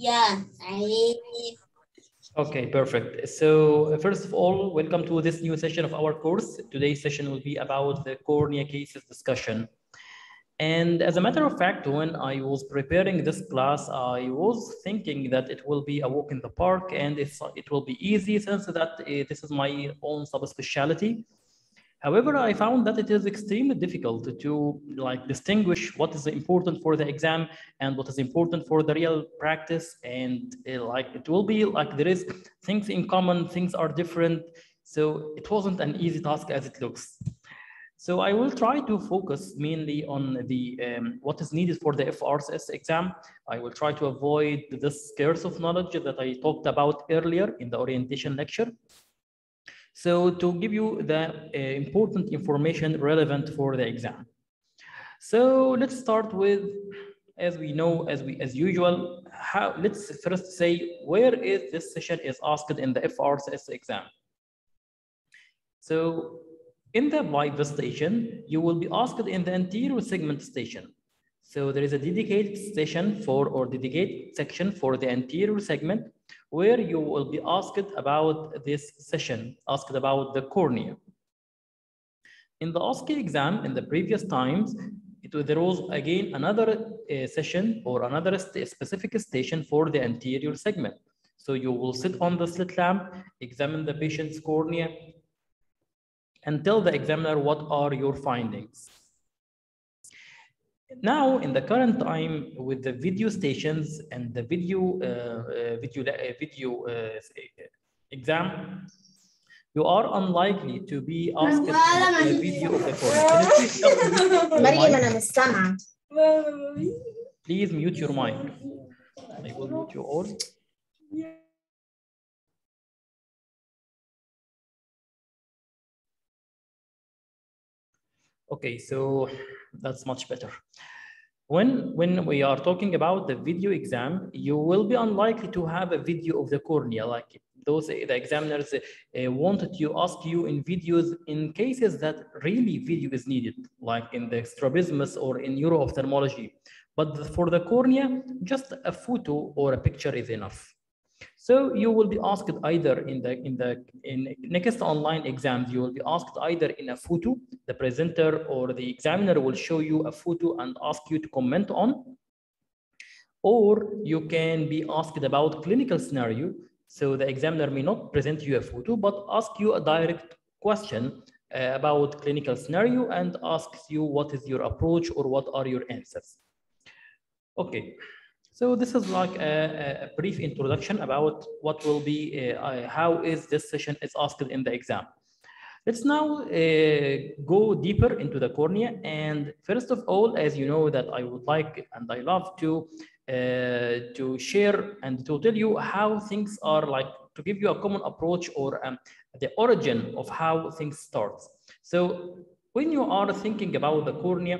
Yeah, I Okay, perfect. So first of all, welcome to this new session of our course. Today's session will be about the cornea cases discussion. And as a matter of fact, when I was preparing this class, I was thinking that it will be a walk in the park and it's, it will be easy since that uh, this is my own subspecialty. However, I found that it is extremely difficult to like distinguish what is important for the exam and what is important for the real practice. And uh, like it will be like there is things in common, things are different. So it wasn't an easy task as it looks. So I will try to focus mainly on the um, what is needed for the FRCS exam. I will try to avoid this scarce of knowledge that I talked about earlier in the orientation lecture. So to give you the uh, important information relevant for the exam. So let's start with, as we know, as we as usual, how let's first say where is this session is asked in the FRCS exam. So in the Viva station, you will be asked in the anterior segment station. So there is a dedicated station for or dedicated section for the anterior segment where you will be asked about this session, asked about the cornea. In the OSCE exam, in the previous times, it, there was again another uh, session or another st specific station for the anterior segment. So you will sit on the slit lamp, examine the patient's cornea, and tell the examiner what are your findings now in the current time with the video stations and the video uh, uh video uh, video uh, exam you are unlikely to be asked a video of the course. Please mute your mic. I will mute you all. Okay, so that's much better. When, when we are talking about the video exam, you will be unlikely to have a video of the cornea, like those the examiners uh, wanted to ask you in videos in cases that really video is needed, like in the strabismus or in neuro-ophthalmology. But for the cornea, just a photo or a picture is enough. So you will be asked either in the in the in next online exams, you will be asked either in a photo, the presenter or the examiner will show you a photo and ask you to comment on, or you can be asked about clinical scenario. So the examiner may not present you a photo, but ask you a direct question uh, about clinical scenario and asks you what is your approach or what are your answers. Okay. So this is like a, a brief introduction about what will be, uh, how is this session is asked in the exam. Let's now uh, go deeper into the cornea. And first of all, as you know that I would like and I love to, uh, to share and to tell you how things are like, to give you a common approach or um, the origin of how things starts. So when you are thinking about the cornea,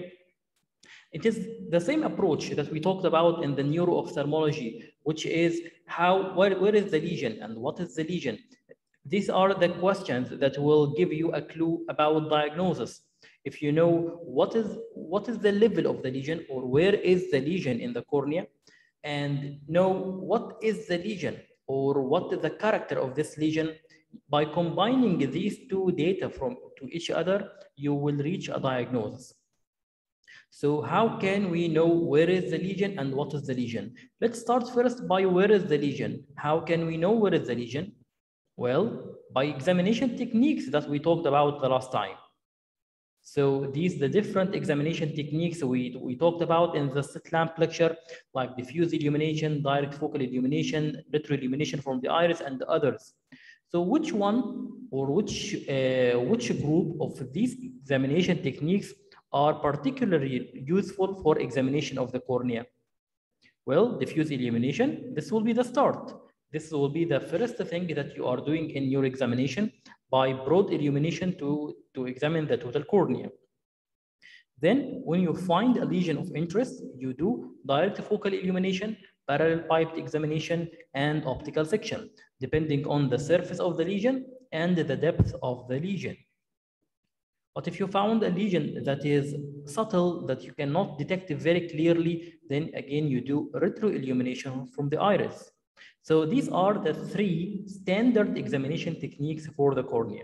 it is the same approach that we talked about in the neuro-ophthalmology, which is how, where, where is the lesion and what is the lesion? These are the questions that will give you a clue about diagnosis. If you know what is, what is the level of the lesion or where is the lesion in the cornea and know what is the lesion or what is the character of this lesion, by combining these two data from to each other, you will reach a diagnosis. So how can we know where is the lesion and what is the lesion? Let's start first by where is the lesion. How can we know where is the lesion? Well, by examination techniques that we talked about the last time. So these the different examination techniques we, we talked about in the slit lamp lecture, like diffuse illumination, direct focal illumination, retroillumination from the iris, and the others. So which one or which, uh, which group of these examination techniques are particularly useful for examination of the cornea? Well, diffuse illumination, this will be the start. This will be the first thing that you are doing in your examination by broad illumination to, to examine the total cornea. Then when you find a lesion of interest, you do direct focal illumination, parallelepiped examination, and optical section, depending on the surface of the lesion and the depth of the lesion. But if you found a lesion that is subtle, that you cannot detect it very clearly, then again, you do retroillumination from the iris. So these are the three standard examination techniques for the cornea.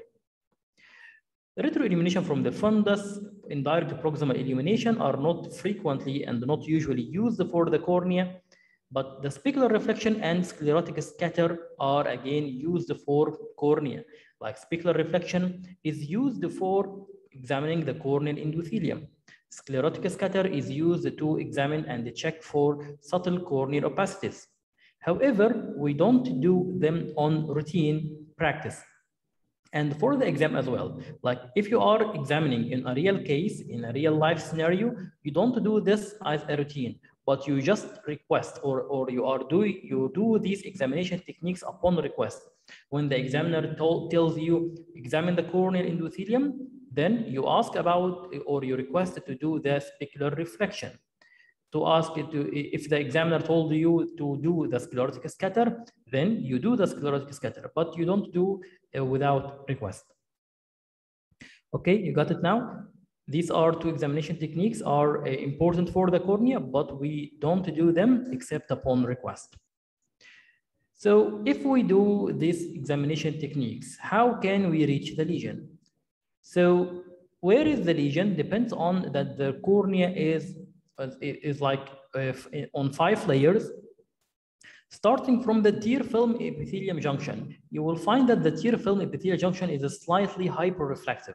Retroillumination from the fundus, indirect proximal illumination are not frequently and not usually used for the cornea, but the specular reflection and sclerotic scatter are again used for cornea. Like specular reflection is used for examining the corneal endothelium. Sclerotic scatter is used to examine and check for subtle corneal opacities. However, we don't do them on routine practice. And for the exam as well, like if you are examining in a real case, in a real life scenario, you don't do this as a routine, but you just request or, or you are doing, you do these examination techniques upon request. When the examiner tells you, examine the corneal endothelium, then you ask about or you request to do the specular reflection to ask it to, if the examiner told you to do the sclerotic scatter, then you do the sclerotic scatter, but you don't do uh, without request. Okay, you got it now? These are two examination techniques are uh, important for the cornea, but we don't do them except upon request. So if we do these examination techniques, how can we reach the lesion? So where is the lesion depends on that the cornea is is like uh, on five layers. Starting from the tear film epithelium junction, you will find that the tear film epithelial junction is a slightly hyperreflective.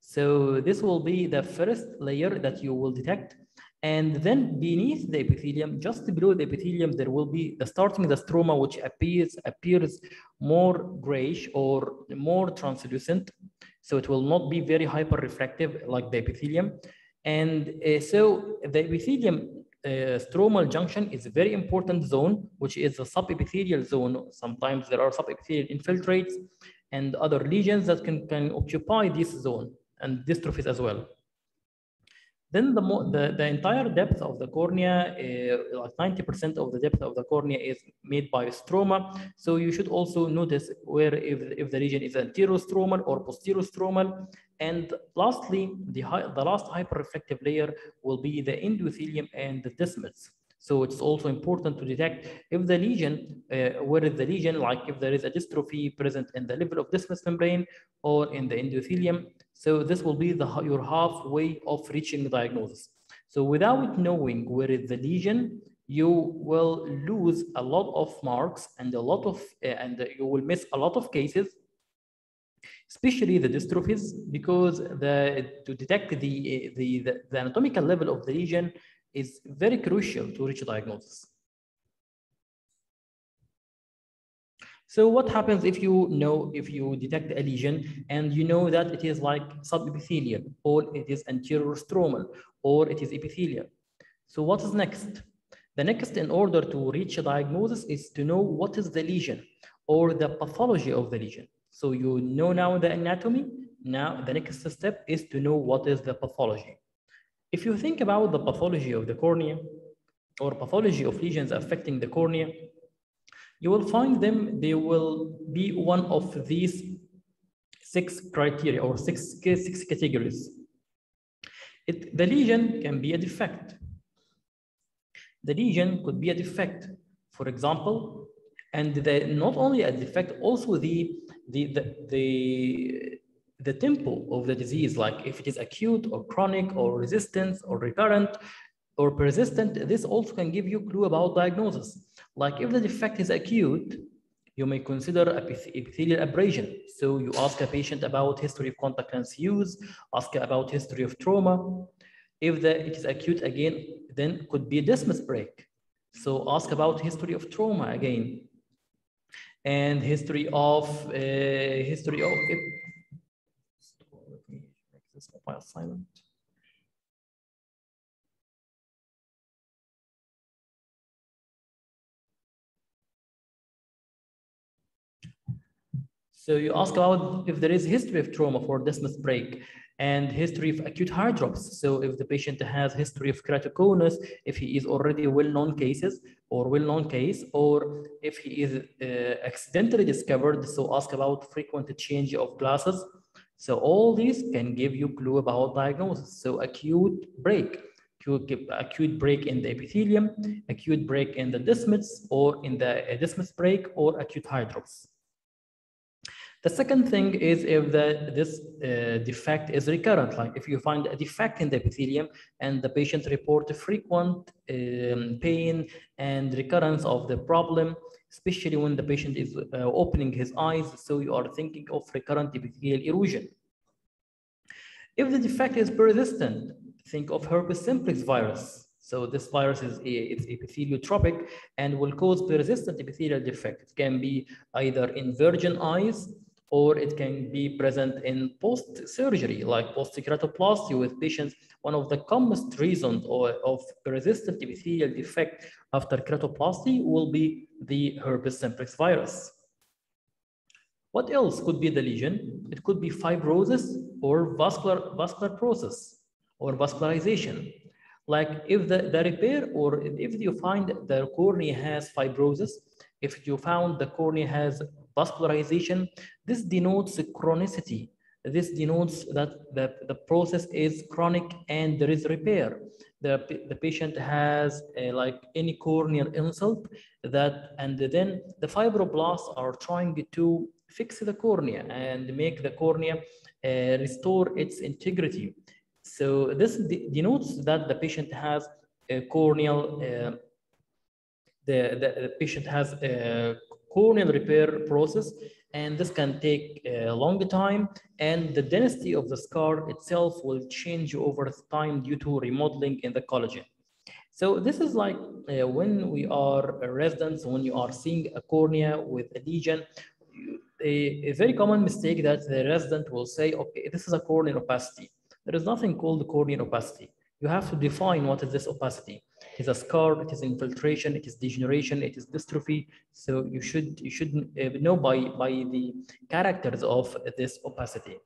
So this will be the first layer that you will detect. And then beneath the epithelium, just below the epithelium, there will be the starting the stroma, which appears appears more grayish or more translucent. So it will not be very hyperreflective like the epithelium. And uh, so the epithelium uh, stromal junction is a very important zone, which is the subepithelial zone. Sometimes there are subepithelial infiltrates and other lesions that can, can occupy this zone and dystrophies as well. Then the, the, the entire depth of the cornea, uh, like 90% of the depth of the cornea is made by stroma. So you should also notice where if, if the region is anterostromal or posterostromal. And lastly, the, the last hyperreflective layer will be the endothelium and the Descemet's. So it's also important to detect if the lesion, uh, where is the lesion, like if there is a dystrophy present in the level of Descemet membrane or in the endothelium. So this will be the, your halfway of reaching diagnosis. So without knowing where is the lesion, you will lose a lot of marks and a lot of, uh, and you will miss a lot of cases especially the dystrophies, because the, to detect the, the, the anatomical level of the lesion is very crucial to reach a diagnosis. So what happens if you know, if you detect a lesion and you know that it is like subepithelial or it is anterior stromal or it is epithelial. So what is next? The next in order to reach a diagnosis is to know what is the lesion or the pathology of the lesion. So you know now the anatomy. Now the next step is to know what is the pathology. If you think about the pathology of the cornea or pathology of lesions affecting the cornea, you will find them, they will be one of these six criteria or six, six categories. It, the lesion can be a defect. The lesion could be a defect. For example, and the, not only a defect, also the, the, the, the, the tempo of the disease, like if it is acute or chronic or resistant or recurrent or persistent, this also can give you clue about diagnosis. Like if the defect is acute, you may consider epithelial abrasion. So you ask a patient about history of contact lens use, ask about history of trauma. If the, it is acute again, then could be a Descemet break. So ask about history of trauma again. And history of, uh, history of, mobile silent. So you ask about if there is history of trauma for Descemet break and history of acute hydrops. So if the patient has history of keratoconus, if he is already well-known cases or well-known case, or if he is uh, accidentally discovered, so ask about frequent change of glasses. So all these can give you clue about diagnosis. So acute break, acute, break in the epithelium, acute break in the Descemet's or in the Descemet's break or acute hydrops. The second thing is if the, this uh, defect is recurrent, like if you find a defect in the epithelium and the patient report frequent um, pain and recurrence of the problem, especially when the patient is uh, opening his eyes, so you are thinking of recurrent epithelial erosion. If the defect is persistent, think of herpes simplex virus. So this virus is it's epitheliotropic and will cause persistent epithelial defect. It can be either in virgin eyes or it can be present in post-surgery, like post-keratoplasty with patients. One of the commonest reasons of persistent epithelial defect after keratoplasty will be the herpes simplex virus. What else could be the lesion? It could be fibrosis or vascular, vascular process or vascularization. Like if the, the repair or if you find the cornea has fibrosis, if you found the cornea has vascularization, this denotes chronicity. This denotes that the, the process is chronic and there is repair. The, the patient has a, like any corneal insult that, and then the fibroblasts are trying to fix the cornea and make the cornea uh, restore its integrity. So this denotes that the patient has a corneal, uh, the, the, the patient has a corneal repair process and this can take a long time and the density of the scar itself will change over time due to remodeling in the collagen. So this is like uh, when we are residents, when you are seeing a cornea with a lesion, a, a, very common mistake that the resident will say, okay, this is a corneal opacity. There is nothing called corneal opacity. You have to define what is this opacity. It is a scar, it is infiltration, it is degeneration, it is dystrophy. So you should you should uh, know by, by the characters of this opacity.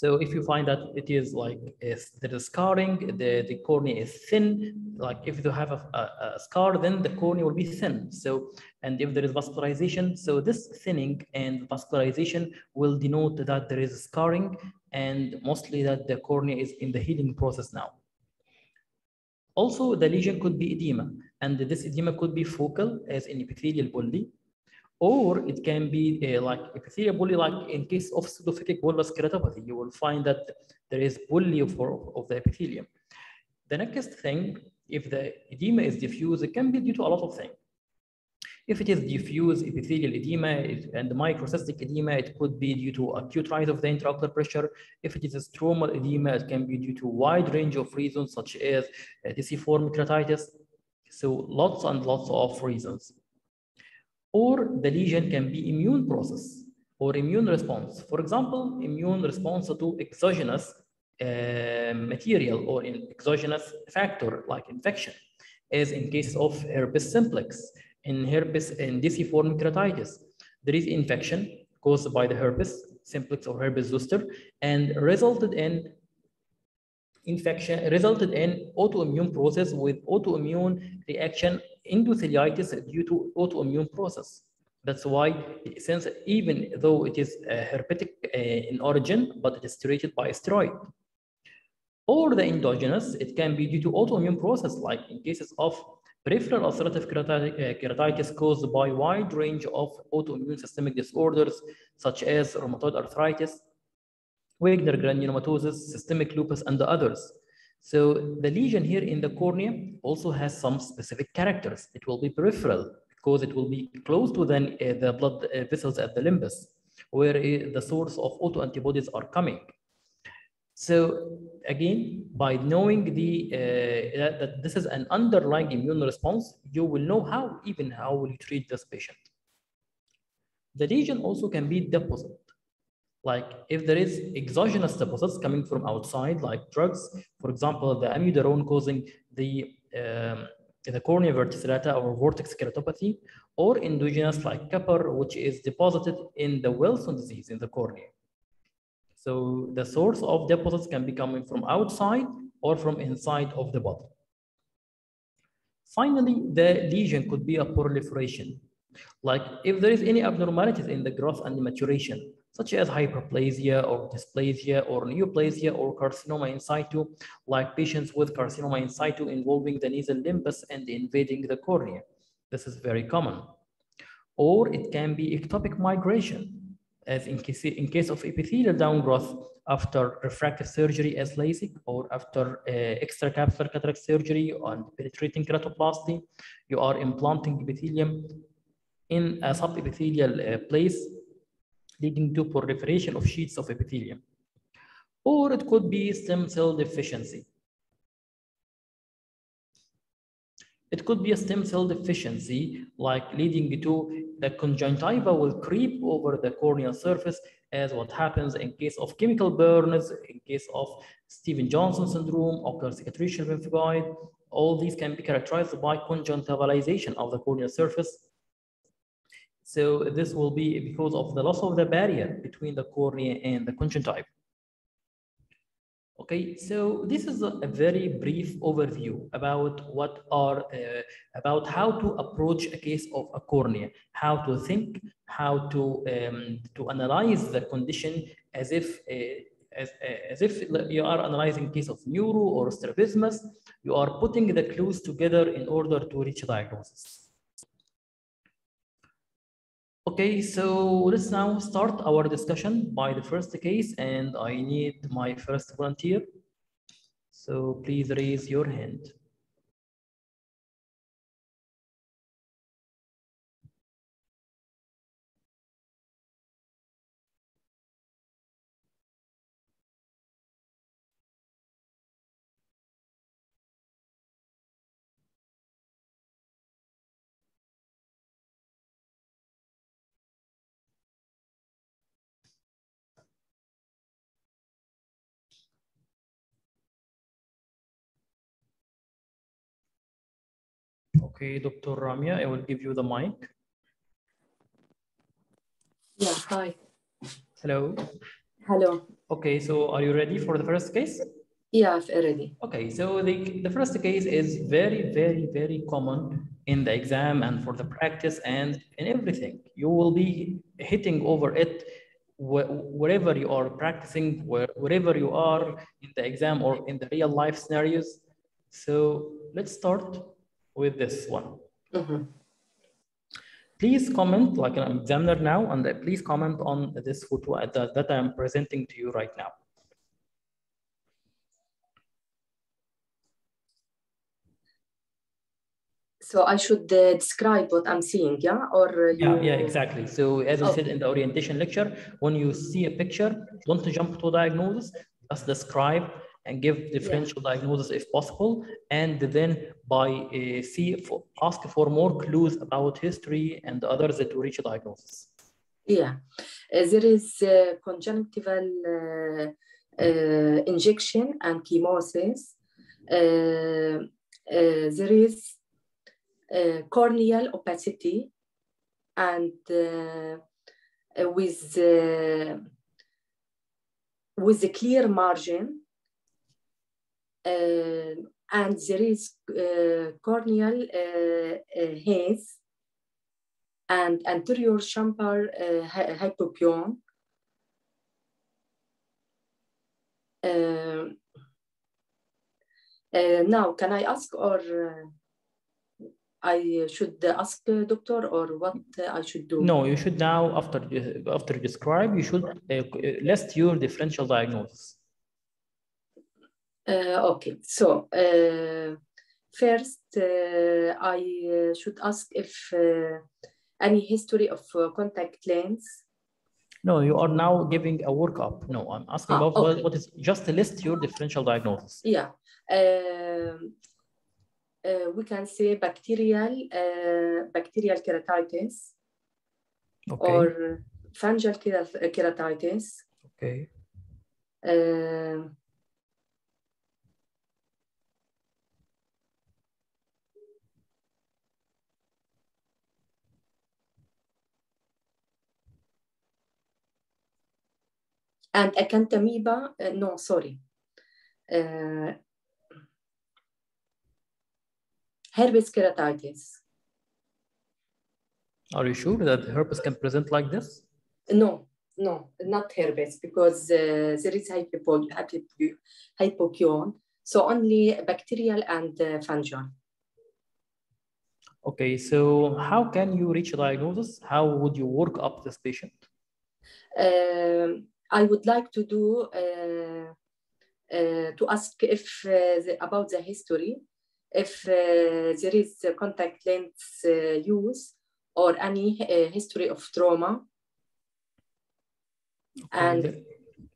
So if you find that it is like there is scarring, the, the cornea is thin, like if you have a, a, a, scar, then the cornea will be thin. So, and if there is vascularization, so this thinning and vascularization will denote that there is scarring and mostly that the cornea is in the healing process now. Also, the lesion could be edema, and this edema could be focal as in epithelial bullae, or it can be uh, like epithelial bullae, like in case of pseudophakic bullous keratopathy, you will find that there is bullae of, of the epithelium. The next thing, if the edema is diffuse, it can be due to a lot of things. If it is diffuse epithelial edema and microcystic edema, it could be due to acute rise of the intraocular pressure. If it is a stromal edema, it can be due to a wide range of reasons such as disciform keratitis. So lots and lots of reasons. Or the lesion can be immune process or immune response. For example, immune response to exogenous uh, material or in exogenous factor like infection, as in cases of herpes simplex in herpes and disciform keratitis. There is infection caused by the herpes simplex or herpes zoster and resulted in infection resulted in autoimmune process with autoimmune reaction endotheliitis due to autoimmune process. That's why, since even though it is uh, herpetic uh, in origin, but it is treated by steroid. Or the endogenous, it can be due to autoimmune process, like in cases of Peripheral ulcerative keratitis caused by wide range of autoimmune systemic disorders such as rheumatoid arthritis, Wegener granulomatosis, systemic lupus, and the others. So the lesion here in the cornea also has some specific characters. It will be peripheral because it will be close to then, uh, the blood uh, vessels at the limbus, where uh, the source of autoantibodies are coming. So again, by knowing the uh, that, that, this is an underlying immune response, you will know how even how will you treat this patient. The lesion also can be deposit. Like if there is exogenous deposits coming from outside, like drugs, for example, the amiodarone causing the um, the cornea verticillata or vortex keratopathy, or endogenous like copper, which is deposited in the Wilson disease in the cornea. So the source of deposits can be coming from outside or from inside of the body. Finally, the lesion could be a proliferation. Like if there is any abnormalities in the growth and the maturation, such as hyperplasia or dysplasia or neoplasia or carcinoma in situ, like patients with carcinoma in situ involving the nasal limbus and invading the cornea. This is very common. Or it can be ectopic migration, as in case, in case of epithelial downgrowth after refractive surgery as LASIK or after uh, extracapsular cataract surgery and penetrating keratoplasty, you are implanting epithelium in a subepithelial uh, place leading to proliferation of sheets of epithelium. Or it could be stem cell deficiency. It could be a stem cell deficiency, like leading to the conjunctiva will creep over the corneal surface as what happens in case of chemical burns, in case of Steven-Johnson syndrome, ocular cicatricial pemphigoid. All these can be characterized by conjunctivalization of the corneal surface. So this will be because of the loss of the barrier between the cornea and the conjunctiva. Okay, so this is a, very brief overview about what are, uh, about how to approach a case of a cornea, how to think, how to, um, to analyze the condition as if, uh, as, uh, as if you are analyzing case of neuro or strabismus, you are putting the clues together in order to reach a diagnosis. Okay, so let's now start our discussion by the first case, and I need my first volunteer. So please raise your hand. Okay, Dr. Ramya, I will give you the mic. Yeah, hi. Hello. Hello. Okay, so are you ready for the first case? Yeah, I've already. Okay, so the, the first case is very, very, very common in the exam and for the practice and in everything. You will be hitting over it wherever you are practicing, wherever you are in the exam or in the real life scenarios. So let's start with this one. Mhm. Please comment, like I'm examiner now, and uh, please comment on this photo at the- that I'm presenting to you right now. So I should uh, describe what I'm seeing, yeah? Or uh, Yeah, you... yeah, exactly. So as I said in the orientation lecture, when you see a picture, don't jump to diagnosis, just describe and give differential diagnosis if possible. And then by uh, see, for, ask for more clues about history and others that to reach a diagnosis. Yeah. Uh, there is uh, conjunctival uh, uh, injection and chemosis. Uh, uh, there is uh, corneal opacity and with uh, with a clear margin and there is uh, corneal uh, uh, haze and anterior chamber uh, hy- hypopyon. Uh, uh, now, can I ask or uh, I should ask the doctor or what I should do? No, you should now, after, after you describe, you should uh, list your differential diagnosis. Uh, okay, so uh, first uh, I should ask if uh, any history of uh, contact lens. No, you are now giving a workup. No, I'm asking Ah, about what- okay. what is, just a list your differential diagnosis. Yeah, um, uh, we can say bacterial uh, bacterial keratitis Okay, or fungal keratitis. okay. Uh, and acanthamoeba, uh, no, sorry. Uh, herpes keratitis. Are you sure that herpes can present like this? No, no, not herpes because uh, there is hypo, hypo, hypopyon. So only bacterial and uh, fungal. Okay, so how can you reach a diagnosis? How would you work up this patient? Um, I would like to do uh, uh, to ask if uh, the, about the history, if uh, there is a contact lens uh, use or any uh, history of trauma. And Okay,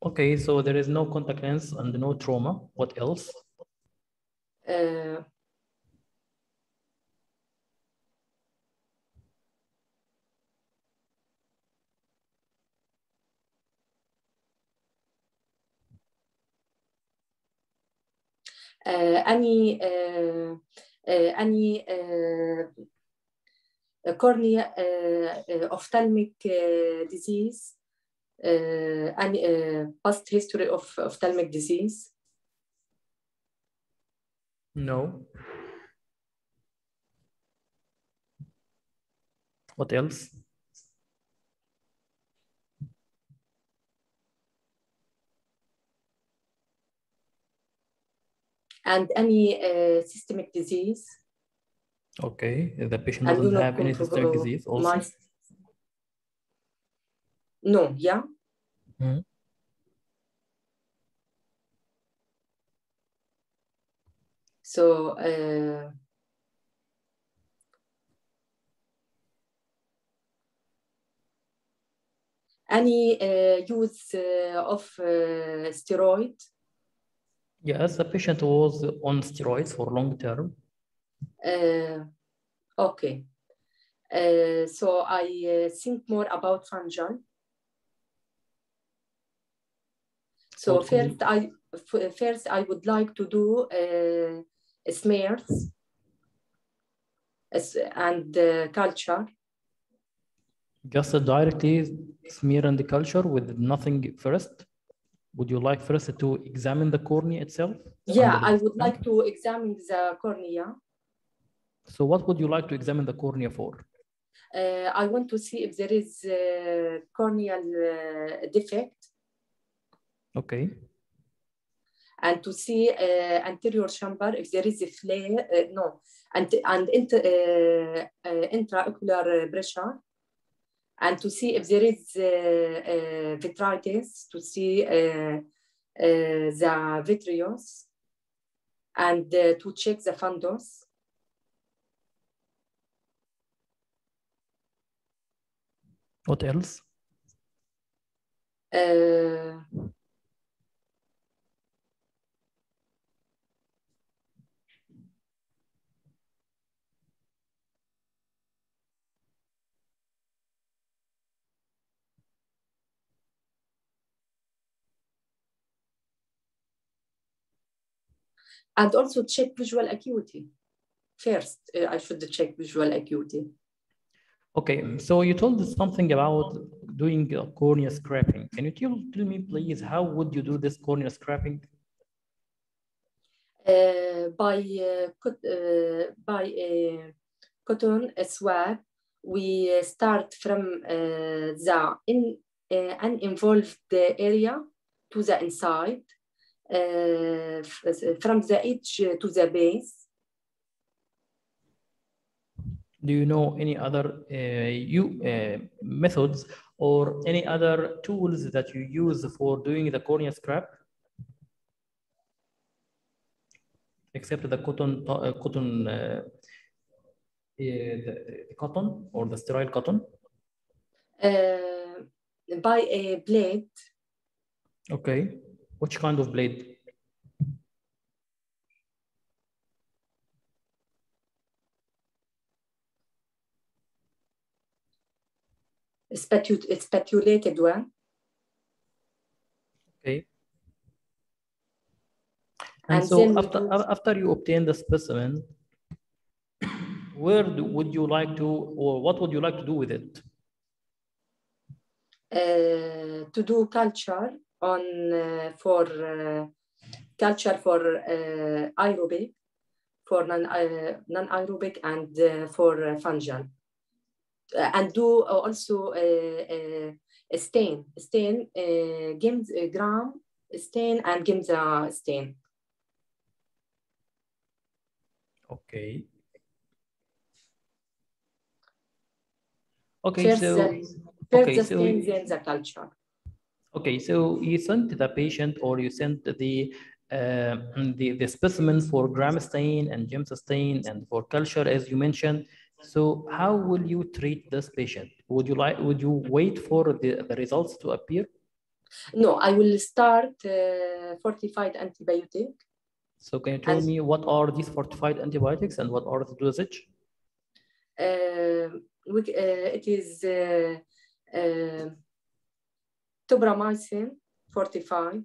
okay, so there is no contact lens and no trauma. What else? uh, any any cornea ophthalmic disease, any past history of ophthalmic disease. No. What else? And any uh, systemic disease. Okay, the patient doesn't have any systemic disease also. my- No, yeah. Mhm. So uh, any uh, use uh, of uh, steroid Yes, the patient was on steroids for long term. Uh, okay. Uh, so I uh, think more about fungal. So fungal? first, I first I would like to do uh, smears and uh, culture. Just directly smear and the culture with nothing first. Would you like first to examine the cornea itself? Yeah, I would like to examine the cornea. So what would you like to examine the cornea for? Uh, I want to see if there is uh, corneal uh, defect Okay. and to see uh, anterior chamber if there is a flare, uh, no, and, and inter, uh, uh, intraocular pressure, and to see if there is uh, uh, vitritis, to see uh, uh, the vitreous, and uh, to check the fundus. What else? And also check visual acuity. First, uh, I should check visual acuity. Okay, so you told us something about doing cornea scraping. Can you tell, tell me, please, how would you do this cornea scraping? Uh, by uh, uh, by uh, cotton swab, we uh, start from uh, the in, uh, uninvolved area to the inside, from the edge to the base. Do you know any other uh, you uh, methods or any other tools that you use for doing the cornea scrap? Except the cotton, uh, cotton, uh, the, the cotton or the sterile cotton. Uh, by a blade, Okay. Which kind of blade? spatu- spatulated one. Okay. And, And so after after you obtain the specimen, where do, would you like to, or what would you like to do with it? uh, to do culture on uh, for uh, culture for uh, aerobic, for non uh, non aerobic and uh, for uh, fungal, Uh, and do also uh, uh, stain, stain, uh, gims, uh, gram stain and Giemsa stain. Okay. Okay, First, so the, first okay, so stain, then the culture. Okay, so you sent the patient or you sent the uh, the the specimen for gram stain and gem stain and for culture as you mentioned. So how will you treat this patient? Would you like would you wait for the, the results to appear? No, I will start uh, fortified antibiotic. So can you tell And- me what are these fortified antibiotics and what are the dosage? Uh, we, uh, it is uh, uh, tobramycin fortified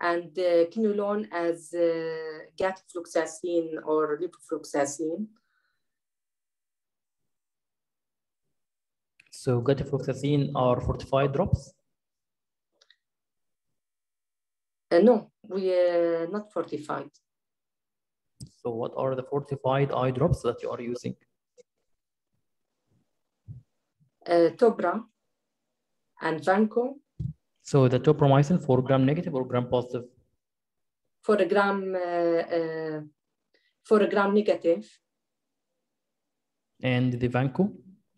and uh, quinolone as uh, gatifloxacin or levofloxacin. So gatifloxacin are fortified drops. Uh, no, we are not fortified. So what are the fortified eye drops that you are using? Uh, Tobra and Vanco So the tobramycin for gram negative or gram positive? for a gram uh, uh, for a gram negative, And the vanco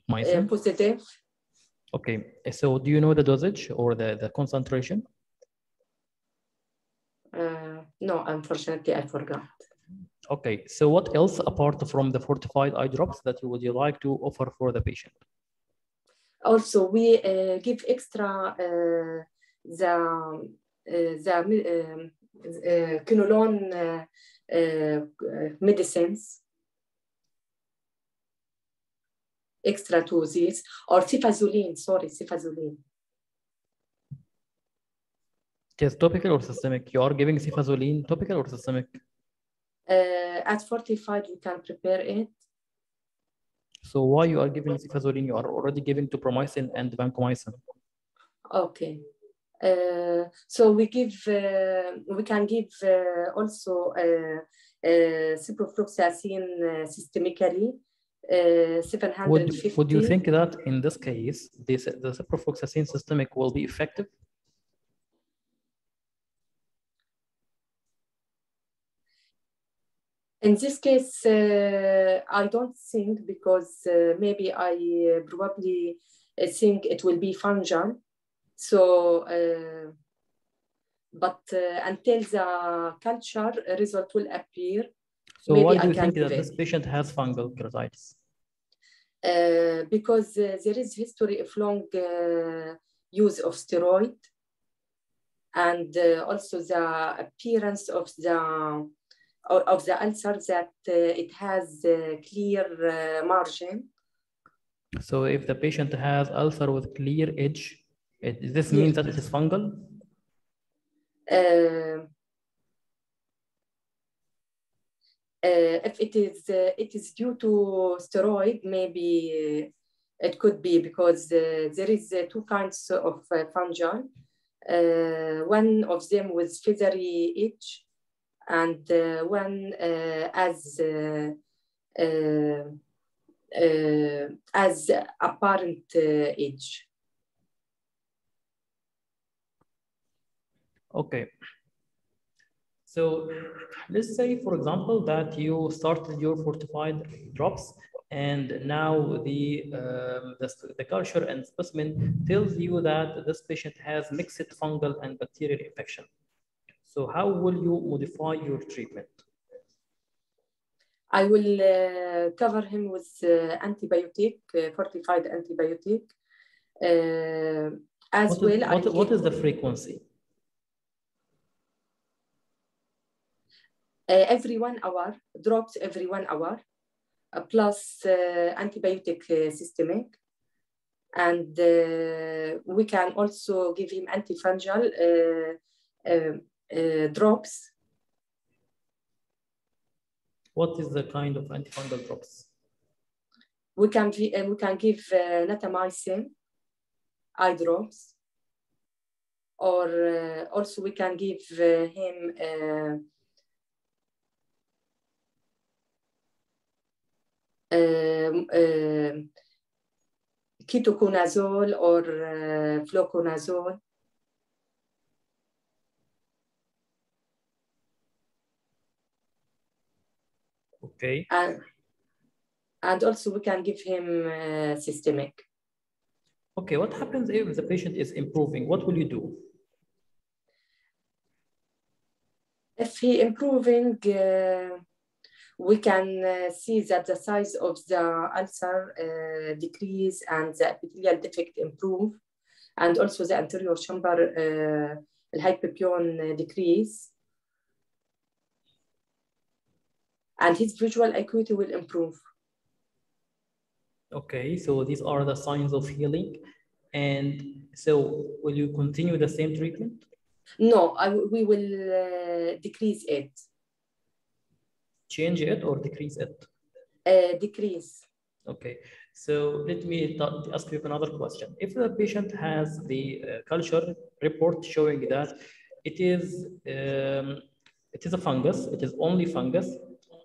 uh, positive. Okay, so do you know the dosage or the, the concentration? Uh, no, unfortunately, I forgot. Okay, so what else apart from the fortified eye drops that you would you like to offer for the patient? Also, we uh, give extra uh, the uh, the um, uh, quinolone uh, uh, medicines extra to this or cefazolin. Sorry, cefazolin. Is topical or systemic? You are giving cefazolin topical or systemic? Uh, at fortified, we can prepare it. So why you are giving cefazolin? You are already giving to tobramycin and vancomycin. Okay. Uh, so we give, uh, we can give uh, also uh, uh, ciprofloxacin uh, systemically, uh, 750. Would, would you think that in this case, this, the ciprofloxacin systemic will be effective? In this case, uh, I don't think because uh, maybe I uh, probably uh, think it will be fungal. So, uh, but uh, until the culture result will appear, So Maybe why I do you can think that this patient has fungal keratitis? uh, because uh, there is history of long uh, use of steroid and uh, also the appearance of the of the ulcer that uh, it has a clear uh, margin. So if the patient has ulcer with clear edge, it, this means that it is fungal? Uh, uh, if it is uh, it is due to steroid, maybe uh, it could be because uh, there is uh, two kinds of uh. Uh, one of them with feathery edge, and uh, one uh, as uh, as apparent edge. Okay. So let's say, for example, that you started your fortified drops and now the, um, the, the culture and specimen tells you that this patient has mixed fungal and bacterial infection. So how will you modify your treatment? I will uh, cover him with uh, antibiotic, uh, fortified antibiotic. Uh, as What is, well, I what, what is the frequency? uh, every one hour, drops every one hour, uh, plus uh, antibiotic systemic. And uh, we can also give him antifungal uh, uh, drops. What is the kind of antifungal drops? We can, uh, we can give uh, natamycin eye drops. Or uh, also we can give uh, him uh, um, ketoconazole or uh, Okay. And, and also we can give him uh, systemic. Okay, what happens if the patient is improving? What will you do? If he improving, uh, we can uh, see that the size of the ulcer uh, decrease and the epithelial defect improve, and also the anterior chamber uh, hypopyon decrease, and his visual acuity will improve. Okay, so these are the signs of healing. And so will you continue the same treatment? No, I, we will uh, decrease it. Change it or decrease it? Uh, decrease. Okay, so let me ask you another question. If the patient has the uh, culture report showing that it is um, it is a fungus, it is only fungus,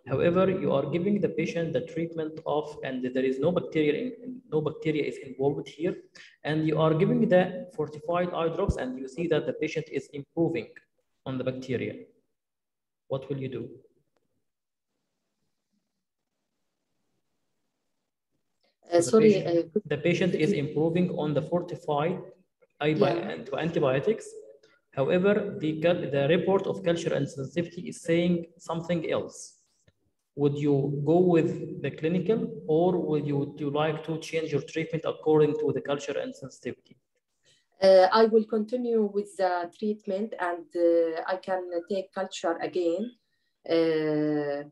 However, you are giving the patient the treatment of, and there is no bacteria, in, no bacteria is involved here, and you are giving the fortified eye drops, and you see that the patient is improving on the bacteria. What will you do? Uh, So sorry, the patient, uh, the patient is improving on the fortified Yeah. antibiotics. However, the, the report of culture and sensitivity is saying something else. Would you go with the clinical or would you, would you like to change your treatment according to the culture and sensitivity? uh, I will continue with the treatment and uh, I can take culture again, uh,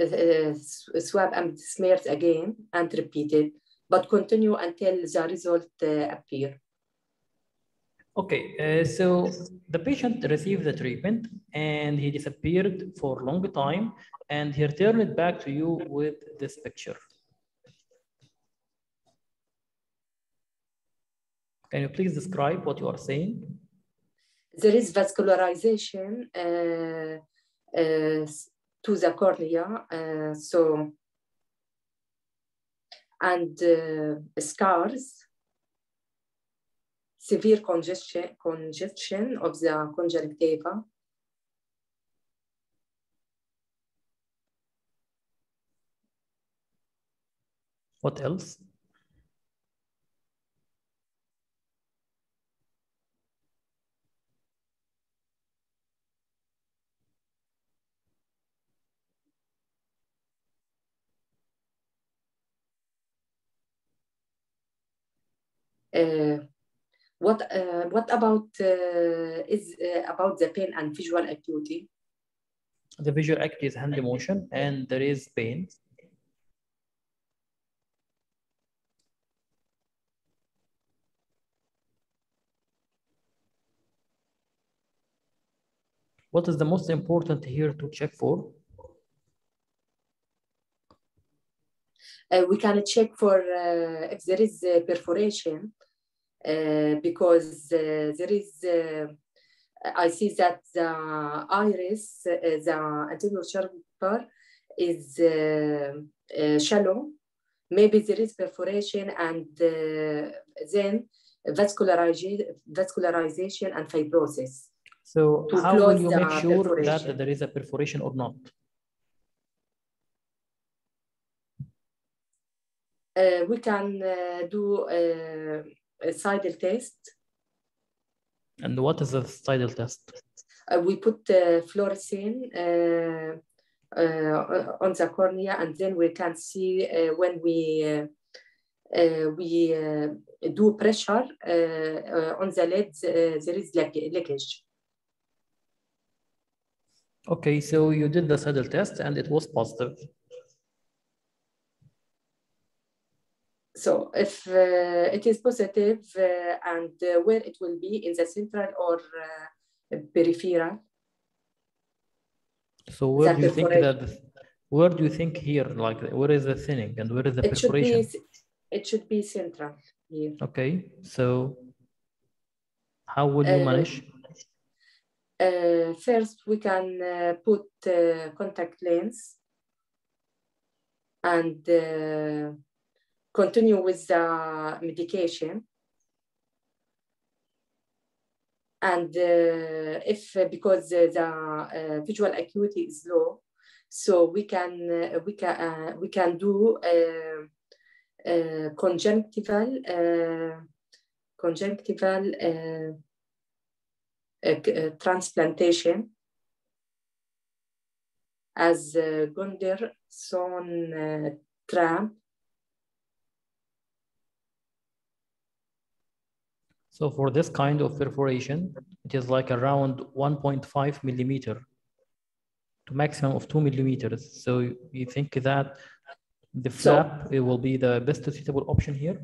uh, swab and smears again and repeat it, but continue until the result uh, appear. Okay, uh, so the patient received the treatment and he disappeared for a long time and he returned it back to you with this picture. Can you please describe what you are saying? There is vascularization uh, uh, to the cornea, uh, so and uh, scars, severe congestion, congestion of the conjunctiva, What else? Uh, what uh, what about uh, is uh, about the pain and visual acuity? The visual acuity is hand motion and there is pain. What is the most important here to check for? Uh, we can check for uh, if there is uh, perforation uh, because uh, there is. Uh, I see that the iris, the anterior chamber, is shallow. Maybe there is perforation and then vascularization, vascularization and fibrosis. So how will you make sure that there is a perforation or not? Uh, we can uh, do uh, a Seidel test. And what is a Seidel test? Uh, we put uh, fluorescein uh, uh, on the cornea, and then we can see uh, when we uh, uh, we uh, do pressure on the lid, uh, there is leakage. Okay, so you did the Seidel test and it was positive. So if uh, it is positive uh, and uh, where it will be in the central or uh, peripheral, So where That do you think that, where do you think here, like where is the thinning and where is the it should be perforation? it should be central here. Okay, so how will you Uh, manage? Uh, first, we can uh, put uh, contact lens and uh, continue with the medication. And uh, if because the uh, visual acuity is low, so we can uh, we can uh, we can do uh, uh, conjunctival uh, conjunctival uh, uh, uh, transplantation as uh, Gundersen uh, Tramp So for this kind of perforation, it is like around 1.5 millimeter to maximum of two millimeters. So you think that the So- flap it will be the best suitable option here?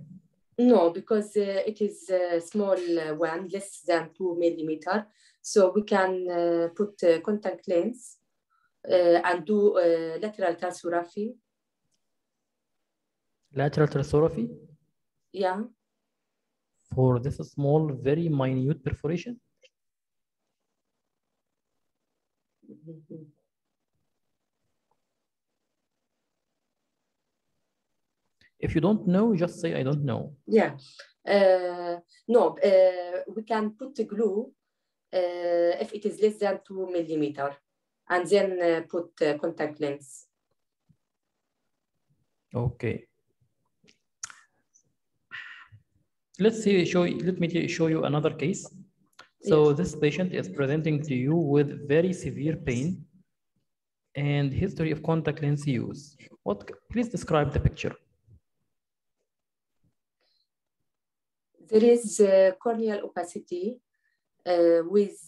No, because uh, it is a small uh, one, less than two millimeter. So we can uh, put uh, contact lens uh, and do uh, lateral tarsorrhaphy. Lateral tarsorrhaphy Yeah, for this small, very minute perforation? If you don't know, just say I don't know. yeah. Uh, no, uh, we can put the glue uh, if it is less than two millimeter, and then uh, put uh, contact lens. Okay. Let's see, show, let me show you another case. So Yes. this patient is presenting to you with very severe pain and history of contact lens use. What, please describe the picture. There is uh, corneal opacity uh, with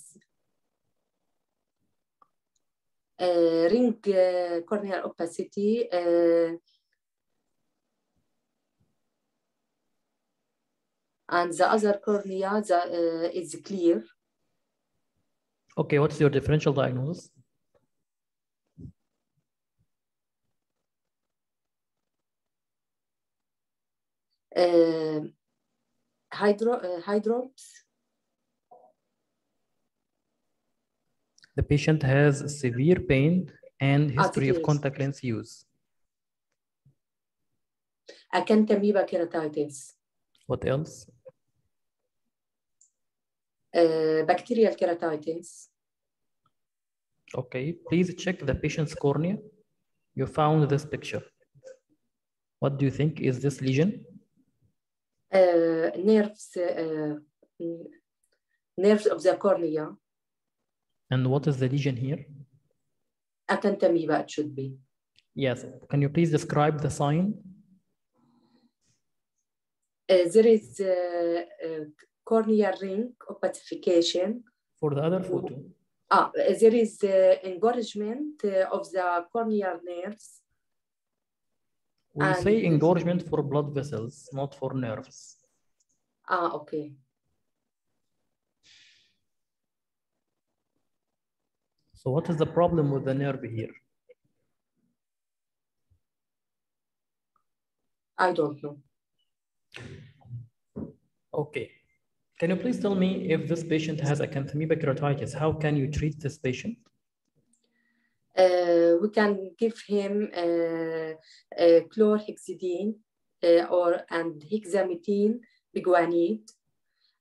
uh, ring uh, corneal opacity uh, and the other cornea the, uh, is clear. Okay, what's your differential diagnosis? Hydro, uh, hydrops, The patient has severe pain and history of contact lens use. acanthamoeba keratitis, What else? uh, bacterial keratitis, Okay, please check the patient's cornea. You found this picture. What do you think is this lesion? Nerves, nerves of the cornea, And what is the lesion here? acanthamoeba it should be. Yes, can you please describe the sign? Uh, there is uh, uh, corneal ring opacification. For the other photo. Ah, there is uh, engorgement uh, of the corneal nerves. We And say engorgement for blood vessels, not for nerves. Ah, okay. So what is the problem with the nerve here? I don't know. Okay. Can you please tell me if this patient has acanthamoeba keratitis, how can you treat this patient? Uh, we can give him uh, uh, chlorhexidine uh, or and hexamethylene biguanide,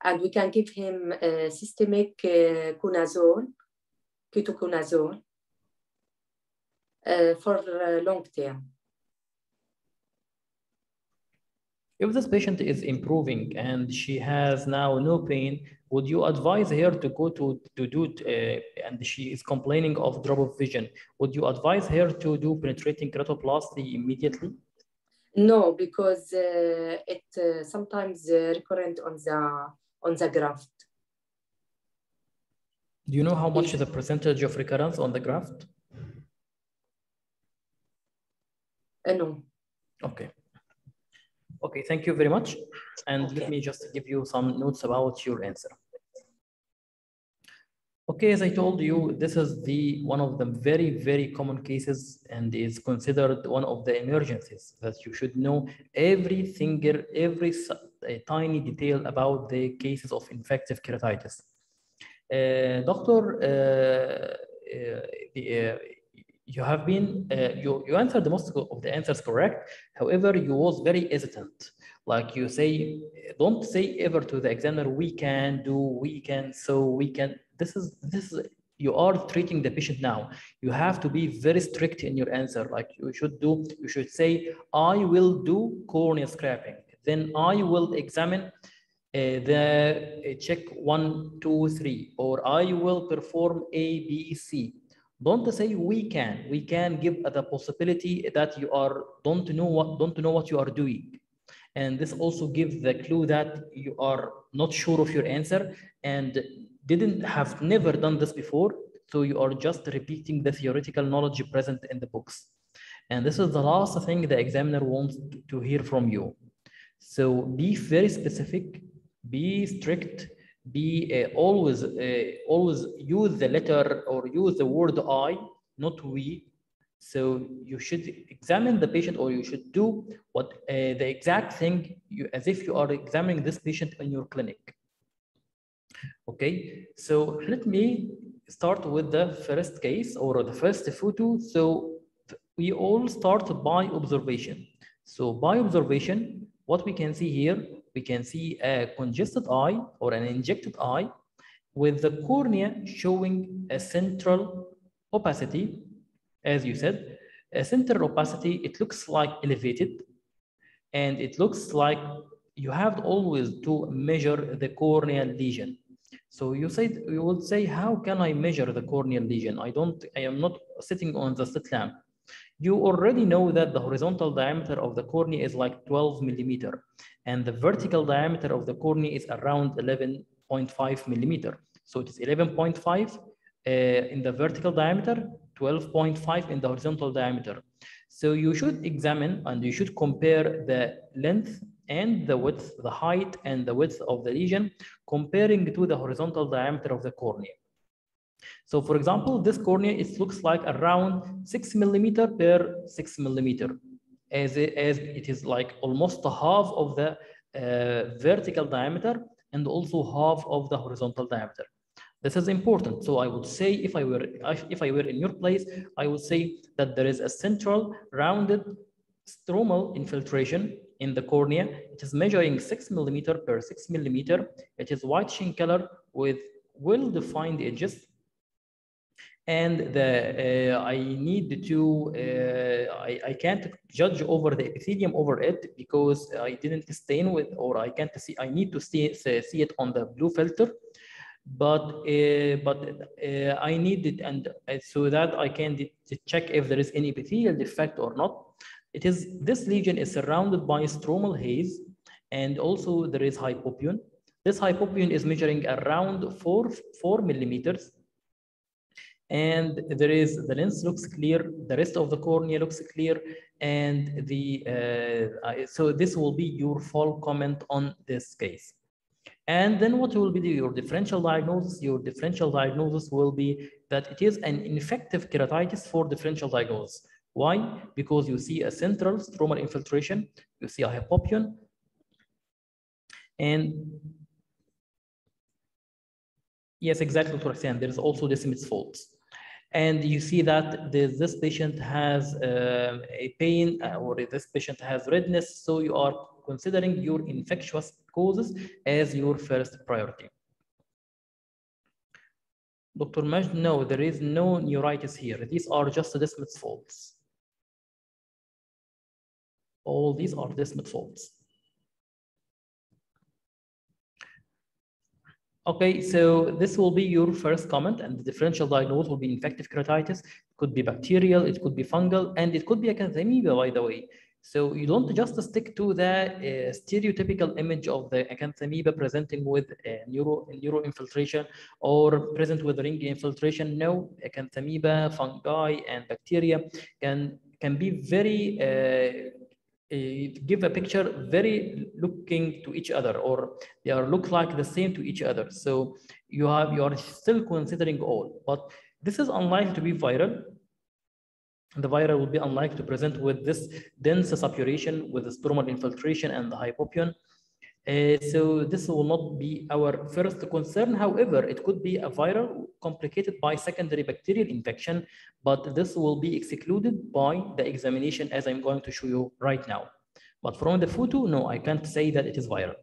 and we can give him systemic conazole, ketoconazole, for long term. If this patient is improving and she has now no pain, would you advise her to go to, to do it, uh, and she is complaining of drop of vision, would you advise her to do penetrating keratoplasty immediately? No, because uh, it uh, sometimes uh, recurrent on the on the graft. Do you know how much is the percentage of recurrence on the graft? Uh, no. Okay. Okay, thank you very much. And let me just give you some notes about your answer. Okay, as I told you, this is the one of the very, very common cases and is considered one of the emergencies that you should know every single, every tiny detail about the cases of infective keratitis. Uh, doctor, uh, uh, uh, you have been, uh, you, you answered the most of the answers correct. However, you was very hesitant. Like you say, don't say ever to the examiner, we can do, we can, so we can. This is, this is, you are treating the patient now. You have to be very strict in your answer. Like you should do, you should say, I will do cornea scraping. Then I will examine uh, the uh, check one, two, three, or I will perform A, B, C. Don't say we can. We can give the possibility that you are don't know what don't know what you are doing, and this also gives the clue that you are not sure of your answer and didn't have never done this before. So you are just repeating the theoretical knowledge present in the books, and this is the last thing the examiner wants to hear from you. So be very specific be strict, be uh, always, uh, always use the letter or use the word I, not we. So you should examine the patient or you should do what uh, the exact thing you, as if you are examining this patient in your clinic. Okay, so let me start with the first case or the first photo. So we all start by observation. So by observation, what we can see here, we can see a congested eye or an injected eye with the cornea showing a central opacity, as you said, a central opacity, it looks like elevated and it looks like you have always to measure the corneal lesion. So you said you would say, how can I measure the corneal lesion? I don't, I am not sitting on the slit lamp. You already know that the horizontal diameter of the cornea is like 12 millimeter, and the vertical diameter of the cornea is around 11.5 millimeter. So it is 11.5 uh, in the vertical diameter, 12.5 in the horizontal diameter. So you should examine and you should compare the length and the width, the height and the width of the lesion, comparing to the horizontal diameter of the cornea. So for example, this cornea, it looks like around six millimeter per six millimeter, as it, as it is like almost half of the uh, vertical diameter and also half of the horizontal diameter. This is important. So I would say if I were if I were in your place, I would say that there is a central rounded stromal infiltration in the cornea. It is measuring six millimeter per six millimeter. It is whitish in color with well-defined edges and the, uh, I need to, uh, I, I can't judge over the epithelium over it because I didn't stain with, or I can't see, I need to see, see it on the blue filter, but, uh, but uh, I need it and uh, so that I can check if there is any epithelial defect or not. It is, this lesion is surrounded by stromal haze and also there is hypopyon. This hypopyon is measuring around four, four millimeters and there is the lens looks clear the rest of the cornea looks clear and the uh, so this will be your full comment on this case and then what will be your differential diagnosis your differential diagnosis will be that it is an infective keratitis for differential diagnosis why because you see a central stromal infiltration you see a hypopyon and Yes, exactly, Dr. Hassan. There is also Descemet's folds. And you see that this, this patient has uh, a pain uh, or this patient has redness. So you are considering your infectious causes as your first priority. Dr. Majd, no, there is no neuritis here. These are just Descemet's folds. All these are Descemet folds. Okay, so this will be your first comment and the differential diagnosis will be infective keratitis. It could be bacterial, it could be fungal, and it could be a acanthamoeba, by the way. So you don't just stick to the uh, stereotypical image of the acanthamoeba presenting with uh, neuro, neuro infiltration or present with ring infiltration. No, acanthamoeba, fungi, and bacteria can, can be very uh, give a picture very looking to each other or they are look like the same to each other. So you have you are still considering all. But this is unlikely to be viral. The viral will be unlikely to present with this dense suppuration with the stromal infiltration and the hypopyon Uh, so this will not be our first concern. However, it could be a viral complicated by secondary bacterial infection, but this will be excluded by the examination as I'm going to show you right now. But from the photo, no, I can't say that it is viral.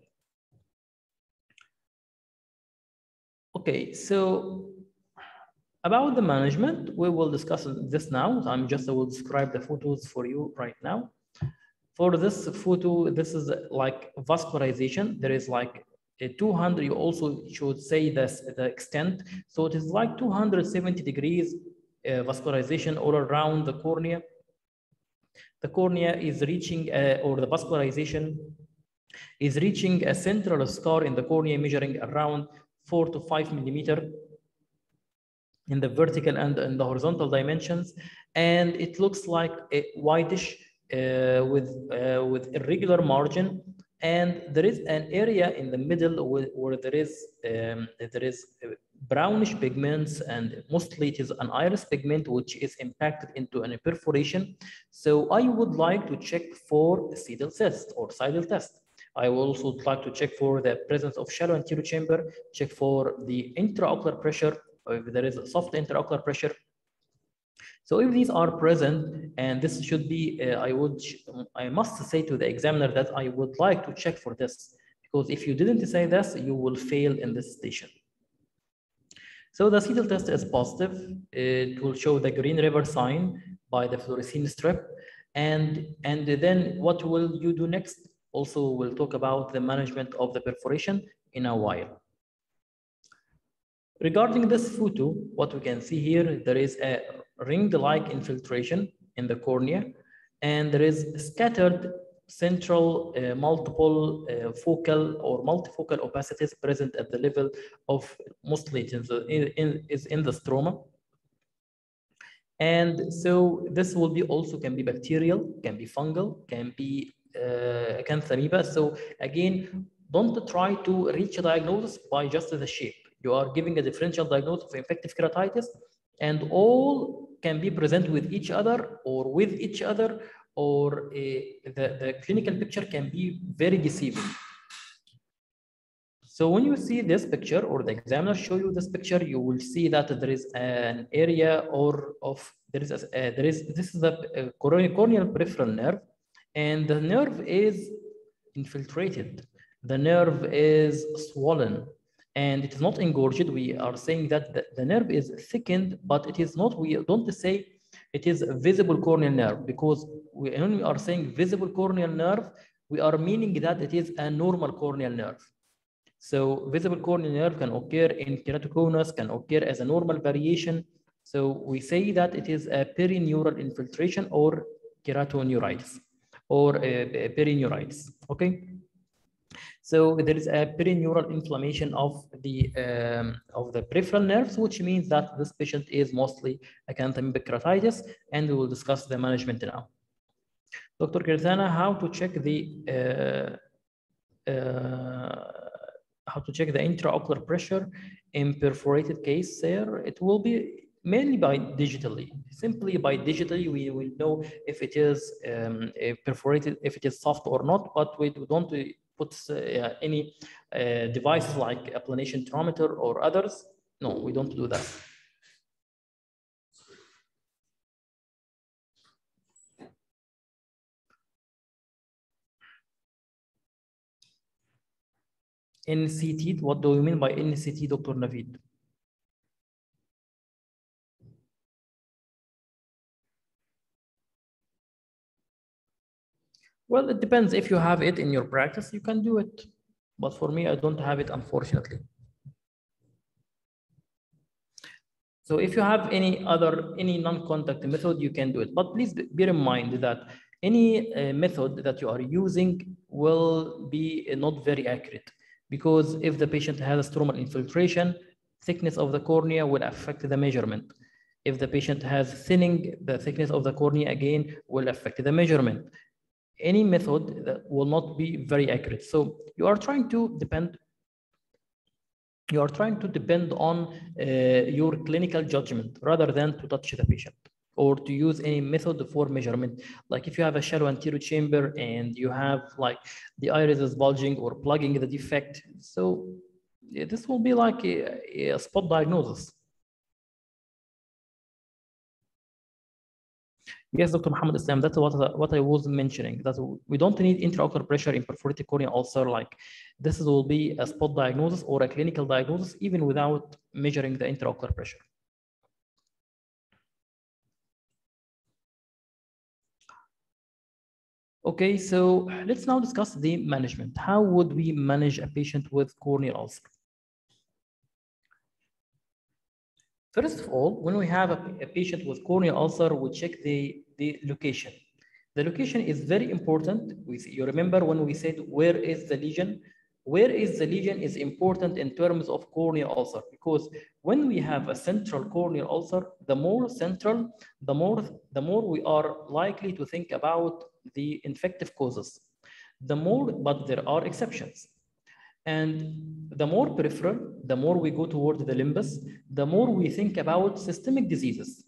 Okay, so about the management, we will discuss this now. I'm just I will describe the photos for you right now. For this photo, this is like vascularization. There is like a 200, you also should say this, the extent. So it is like 270 degrees uh, vascularization all around the cornea. The cornea is reaching, uh, or the vascularization is reaching a central scar in the cornea measuring around four to five millimeter in the vertical and in the horizontal dimensions. And it looks like a whitish uh, with, uh, with irregular margin. And there is an area in the middle where, where there is um, there is brownish pigments and mostly it is an iris pigment which is impacted into an perforation. So I would like to check for Seidel test or Seidel test. I will also like to check for the presence of shallow anterior chamber, check for the intraocular pressure, if there is a soft intraocular pressure. So if these are present, and this should be, uh, I would, I must say to the examiner that I would like to check for this, because if you didn't say this, you will fail in this station. So the Seidel test is positive. It will show the green river sign by the fluorescein strip. And, and then what will you do next? Also, we'll talk about the management of the perforation in a while. Regarding this photo, what we can see here, there is a ring-like infiltration in the cornea, and there is scattered central uh, multiple uh, focal or multifocal opacities present at the level of mostly it is in, in, is in the stroma. And so this will be also can be bacterial, can be fungal, can be uh, acanthamoeba. So again, don't try to reach a diagnosis by just the shape. You are giving a differential diagnosis of infective keratitis and all can be present with each other or with each other or a, the, the clinical picture can be very deceiving. So when you see this picture or the examiner show you this picture, you will see that there is an area or of, there is, a, uh, there is this is the corneal, corneal peripheral nerve and the nerve is infiltrated. The nerve is swollen and it is not engorged. We are saying that the, the nerve is thickened, but it is not, we don't say it is a visible corneal nerve because we, when we are saying visible corneal nerve, we are meaning that it is a normal corneal nerve. So visible corneal nerve can occur in keratoconus, can occur as a normal variation. So we say that it is a perineural infiltration or keratoneuritis or a perineuritis, okay? So there is a perineural inflammation of the um, of the peripheral nerves, which means that this patient is mostly acanthamoebic keratitis, and we will discuss the management now. Dr. Kirtana, how to check the uh, uh, how to check the intraocular pressure in perforated case there? It will be mainly by digitally. Simply by digitally, we will know if it is um, perforated, if it is soft or not, but we don't put uh, any uh, devices like applanation tonometer or others. No, we don't do that. NCT, what do you mean by NCT, Dr. Navid? Well, it depends. If you have it in your practice, you can do it. But for me, I don't have it, unfortunately. So if you have any other, any non-contact method, you can do it. But please bear in mind that any uh, method that you are using will be uh, not very accurate because if the patient has stromal infiltration, thickness of the cornea will affect the measurement. If the patient has thinning, the thickness of the cornea again will affect the measurement any method that will not be very accurate. So you are trying to depend, you are trying to depend on uh, your clinical judgment rather than to touch the patient. or to use any method for measurement. Like if you have a shallow anterior chamber and you have like the iris is bulging or plugging the defect. So this will be like a, a spot diagnosis. Yes, Dr. Muhammad Islam, that's what, what I was mentioning, that we don't need intraocular pressure in perforated corneal ulcer, like this will be a spot diagnosis or a clinical diagnosis even without measuring the intraocular pressure. Okay, so let's now discuss the management. How would we manage a patient with corneal ulcer? First of all, when we have a, a, patient with corneal ulcer, we check the, the location. The location is very important. We, you remember when we said, where is the lesion? Where is the lesion is important in terms of corneal ulcer because when we have a central corneal ulcer, the more central, the more, the more we are likely to think about the infective causes. The more, but there are exceptions. And the more peripheral, the more we go toward the limbus, the more we think about systemic diseases.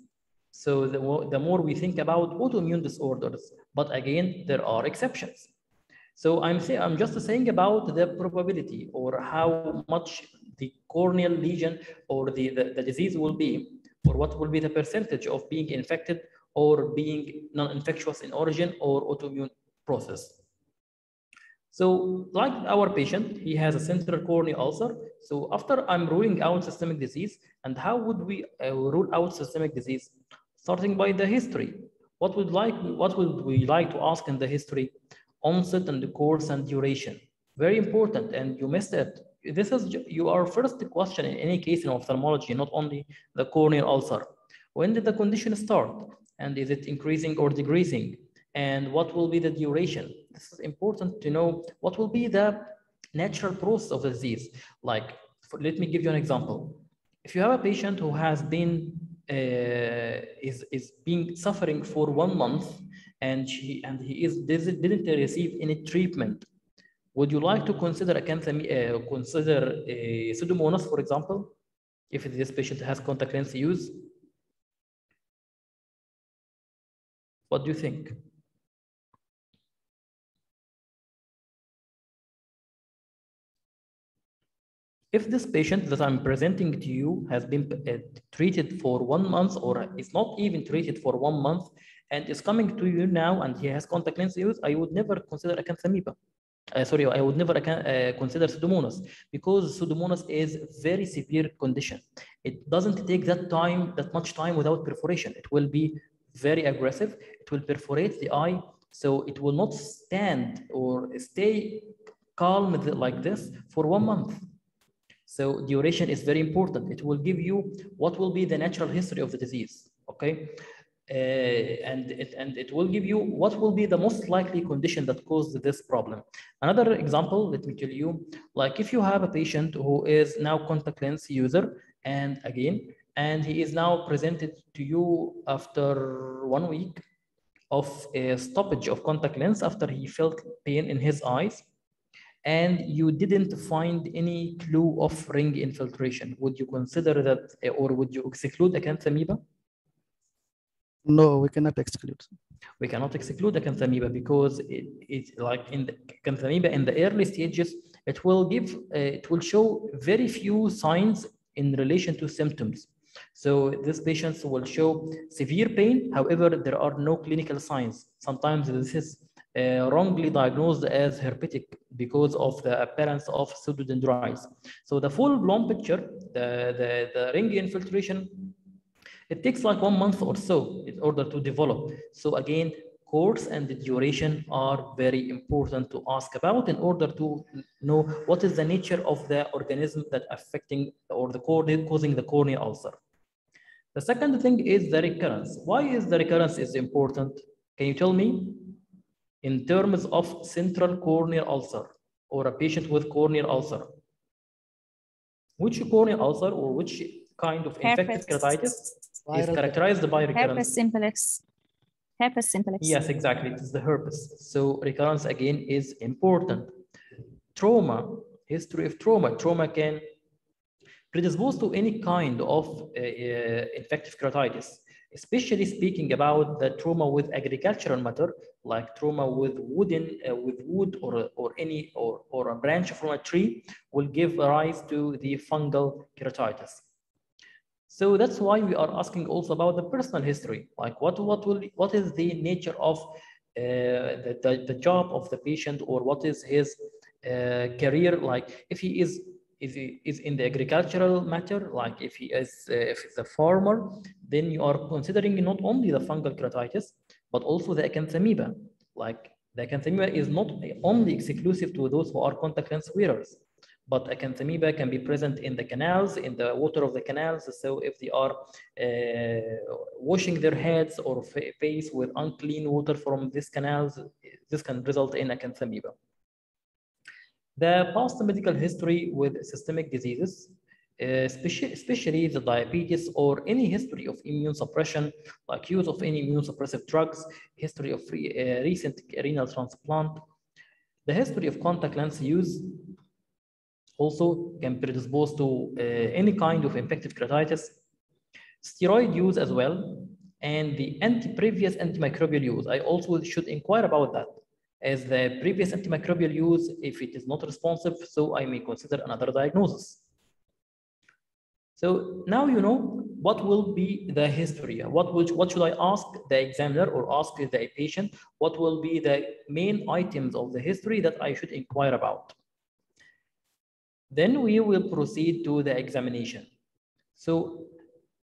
So the more, the more we think about autoimmune disorders, but again, there are exceptions. So I'm saying I'm just saying about the probability or how much the corneal lesion or the, the, the disease will be, or what will be the percentage of being infected or being non-infectious in origin or autoimmune process. So like our patient, he has a central corneal ulcer. So after I'm ruling out systemic disease, and how would we uh, rule out systemic disease? Starting by the history. What would like what would we like to ask in the history? Onset and the course and duration. Very important, and you missed it. This is your first question in any case in ophthalmology, not only the corneal ulcer. When did the condition start? And is it increasing or decreasing? And what will be the duration. This is important to know what will be the natural process of the disease. Like, for, let me give you an example. If you have a patient who has been uh, is is being suffering for one month and she and he is didn't receive any treatment, would you like to consider a uh, consider a pseudomonas, for example, if this patient has contact lens use? What do you think? If this patient that I'm presenting to you has been uh, treated for one month or is not even treated for one month and is coming to you now and he has contact lens use, I would never consider acanthamoeba. Uh, sorry, I would never uh, consider pseudomonas because pseudomonas is very severe condition. It doesn't take that time, that much time without perforation. It will be very aggressive. It will perforate the eye. So it will not stand or stay calm like this for one month. So duration is very important. It will give you what will be the natural history of the disease, okay? Uh, and, it, and it will give you what will be the most likely condition that caused this problem. Another example, let me tell you, like if you have a patient who is now contact lens user, and again, and he is now presented to you after one week of a stoppage of contact lens after he felt pain in his eyes, and you didn't find any clue of ring infiltration, would you consider that eh, or would you exclude acanthamoeba? No, we cannot exclude. We cannot exclude acanthamoeba because it, it like in the acanthamoeba in the early stages, it will give, uh, it will show very few signs in relation to symptoms. So these patients will show severe pain. However, there are no clinical signs. Sometimes this is uh, wrongly diagnosed as herpetic because of the appearance of pseudodendrites. So the full-blown picture, the, the, the ring infiltration, it takes like one month or so in order to develop. So again, course and the duration are very important to ask about in order to know what is the nature of the organism that affecting or the causing the corneal ulcer. The second thing is the recurrence. Why is the recurrence is important? Can you tell me? In terms of central corneal ulcer or a patient with corneal ulcer? Which corneal ulcer or which kind of infective keratitis is characterized by recurrence? Herpes simplex. Herpes simplex. Yes, exactly. It is the herpes. So recurrence again is important. Trauma, history of trauma. Trauma can predispose to any kind of uh, uh, infective keratitis. Especially speaking about the trauma with agricultural matter, like trauma with wooden, uh, with wood or, or any, or, or a branch from a tree will give rise to the fungal keratitis. So that's why we are asking also about the personal history, like what, what, will, what is the nature of uh, the, the, the job of the patient or what is his uh, career, like if he is he is in the agricultural matter, like if he is uh, if he's a farmer, then you are considering not only the fungal keratitis, but also the acanthamoeba. Like the acanthamoeba is not only exclusive to those who are contact lens wearers, but acanthamoeba can be present in the canals, in the water of the canals. So if they are uh, washing their heads or face with unclean water from these canals, this can result in acanthamoeba. The past medical history with systemic diseases, uh, especially, the diabetes or any history of immune suppression, like use of any immune suppressive drugs, history of uh, recent renal transplant, the history of contact lens use also can predispose to uh, any kind of infective keratitis, steroid use as well, and the anti previous antimicrobial use. I also should inquire about that as the previous antimicrobial use, if it is not responsive, so I may consider another diagnosis. So now you know what will be the history. What, will, what should I ask the examiner or ask the patient? What will be the main items of the history that I should inquire about? Then we will proceed to the examination. So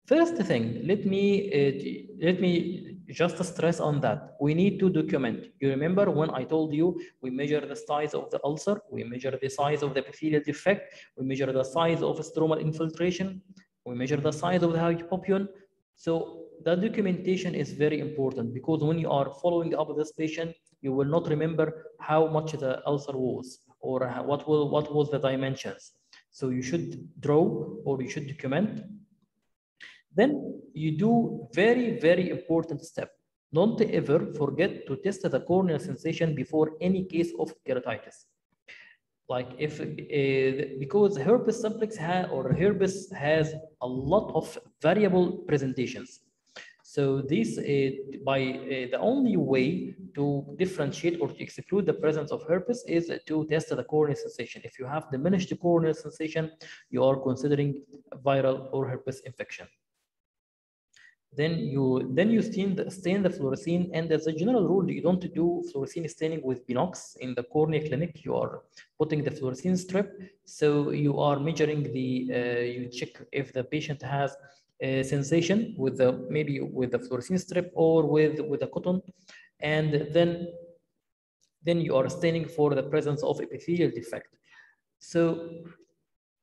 first thing, let me, uh, let me just stress on that. We need to document. You remember when I told you we measure the size of the ulcer, we measure the size of the epithelial defect, we measure the size of stromal infiltration, we measure the size of the hypopyon. So the documentation is very important because when you are following up this patient, you will not remember how much the ulcer was or what will what was the dimensions. So you should draw or you should document then you do very, very important step. Don't ever forget to test the corneal sensation before any case of keratitis. Like if, uh, because herpes simplex ha or herpes has a lot of variable presentations. So this, uh, by uh, the only way to differentiate or to exclude the presence of herpes is to test the corneal sensation. If you have diminished corneal sensation, you are considering viral or herpes infection then you then you stain the, stain the fluorescein and as a general rule you don't do fluorescein staining with binox in the cornea clinic you are putting the fluorescein strip so you are measuring the uh, you check if the patient has a sensation with the maybe with the fluorescein strip or with with a cotton. And then then you are staining for the presence of epithelial defect. So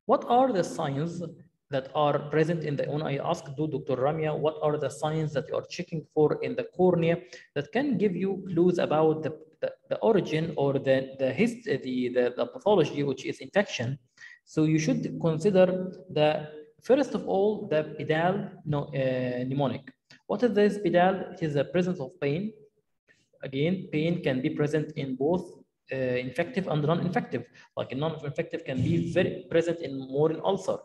what are the signs that are present in the, when I asked do Dr. Ramya what are the signs that you are checking for in the cornea that can give you clues about the, the, the origin or the, the, hist the, the, the pathology, which is infection. So you should consider the, first of all, the pedal no, uh, mnemonic. What is this pedal? It is the presence of pain. Again, pain can be present in both uh, infective and non-infective. Like a non-infective can be very present in more in ulcer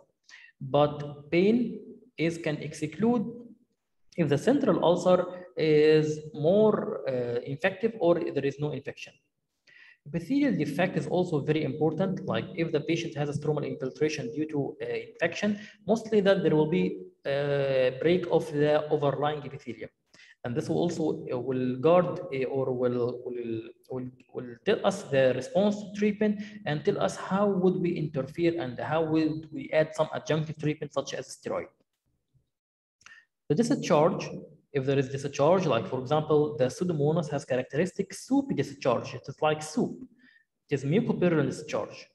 but pain is can exclude if the central ulcer is more uh, infective or there is no infection. Epithelial defect is also very important, like if the patient has a stromal infiltration due to uh, infection, mostly that there will be a break of the overlying epithelium. And this will also uh, will guard uh, or will, will, will, will tell us the response to treatment and tell us how would we interfere and how would we add some adjunctive treatment such as steroid. The discharge, if there is discharge, like for example, the pseudomonas has characteristic soupy discharge. It is like soup. It is mucopurulent discharge.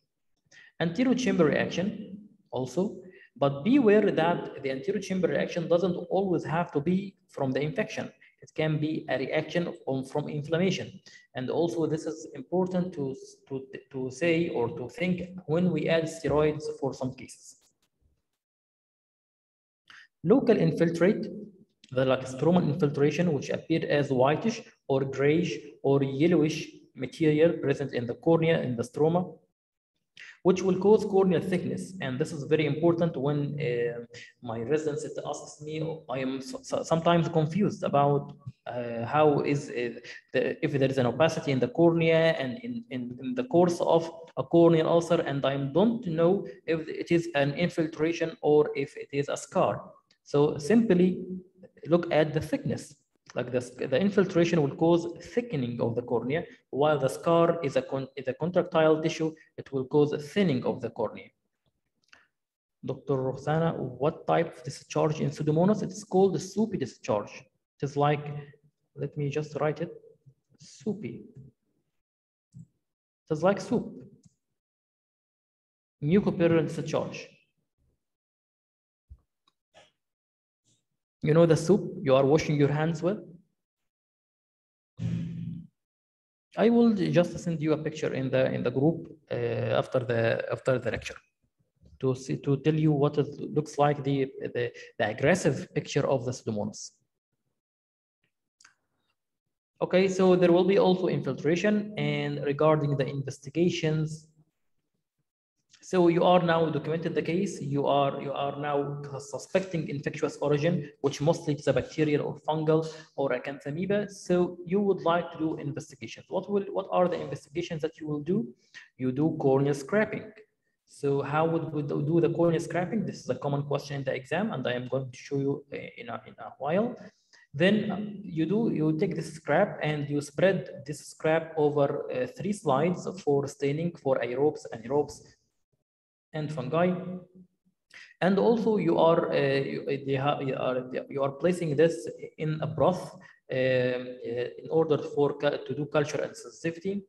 Anterior chamber reaction also, but beware that the anterior chamber reaction doesn't always have to be from the infection. It can be a reaction on, from inflammation. And also this is important to, to, to say or to think when we add steroids for some cases. Local infiltrate, the like stromal infiltration, which appeared as whitish or grayish or yellowish material present in the cornea, in the stroma, which will cause corneal thickness. And this is very important when uh, my residents asks me, I am so- so- sometimes confused about uh, how is uh, the, if there is an opacity in the cornea and in, in, in the course of a corneal ulcer, and I don't know if it is an infiltration or if it is a scar. So simply look at the thickness. Like the infiltration will cause thickening of the cornea, while the scar is a, is a contractile tissue, it will cause a thinning of the cornea. Dr. Roxana, what type of discharge in Pseudomonas? It's called the soupy discharge. It is like, let me just write it, soupy. It is like soup. Mucopurulent discharge. You know the soup you are washing your hands with? I will just send you a picture in the in the group uh, after the after the lecture to see to tell you what it looks like the the, the aggressive picture of the pseudomonas. Okay, so there will be also infiltration and regarding the investigations. So you are now documented the case. You are you are now suspecting infectious origin, which mostly is a bacterial or fungal or a acanthamoeba. So you would like to do investigations. What will what are the investigations that you will do? You do corneal scraping. So how would we do the corneal scraping? This is a common question in the exam, and I am going to show you uh, in a, in a while. Then um, you do you take this scrap and you spread this scrap over uh, three slides for staining for aerobes, anaerobes, and fungi. And also you are, uh, you, they you, are, you are placing this in a broth um, uh, in order for to do culture and sensitivity.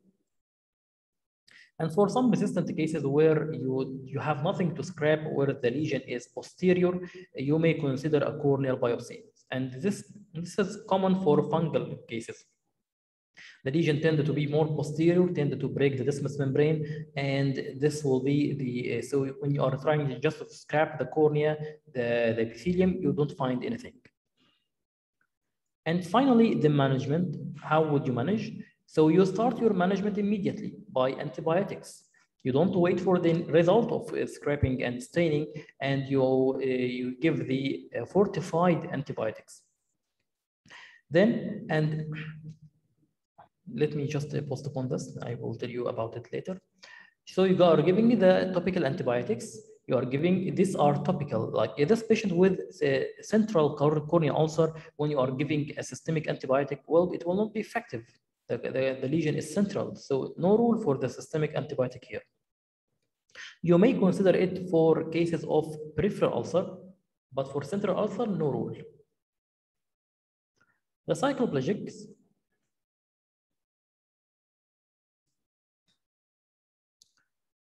And for some resistant cases where you, you have nothing to scrap, where the lesion is posterior, you may consider a corneal biopsy. And this, this is common for fungal cases. The lesion tended to be more posterior, tended to break the Descemet's membrane, and this will be the, uh, so when you are trying to just scrap the cornea, the, the epithelium, you don't find anything. And finally, the management, how would you manage? So you start your management immediately by antibiotics. You don't wait for the result of uh, scraping and staining, and you, uh, you give the uh, fortified antibiotics. Then, and let me just uh, postpone this. I will tell you about it later. So you are giving me the topical antibiotics. You are giving, these are topical, like this patient with uh, central cor- corneal ulcer, when you are giving a systemic antibiotic, well, it will not be effective. The, the, the lesion is central, so no rule for the systemic antibiotic here. You may consider it for cases of peripheral ulcer, but for central ulcer, no rule. The cycloplegics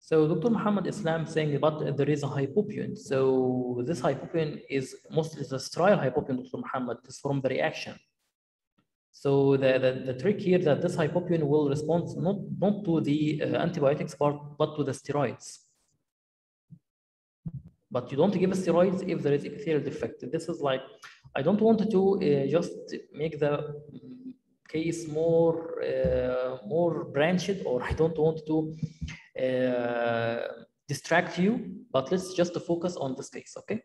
So Dr. Muhammad Islam saying, but there is a hypopyon. So this hypopyon is mostly the sterile hypopyon, Dr. Muhammad, is from the reaction. So the, the, the trick here that this hypopion will respond not, not to the uh, antibiotics part, but to the steroids. But you don't give steroids if there is epithelial defect. This is like, I don't want to uh, just make the case more uh, more branched or I don't want to uh, distract you, but let's just focus on this case, okay?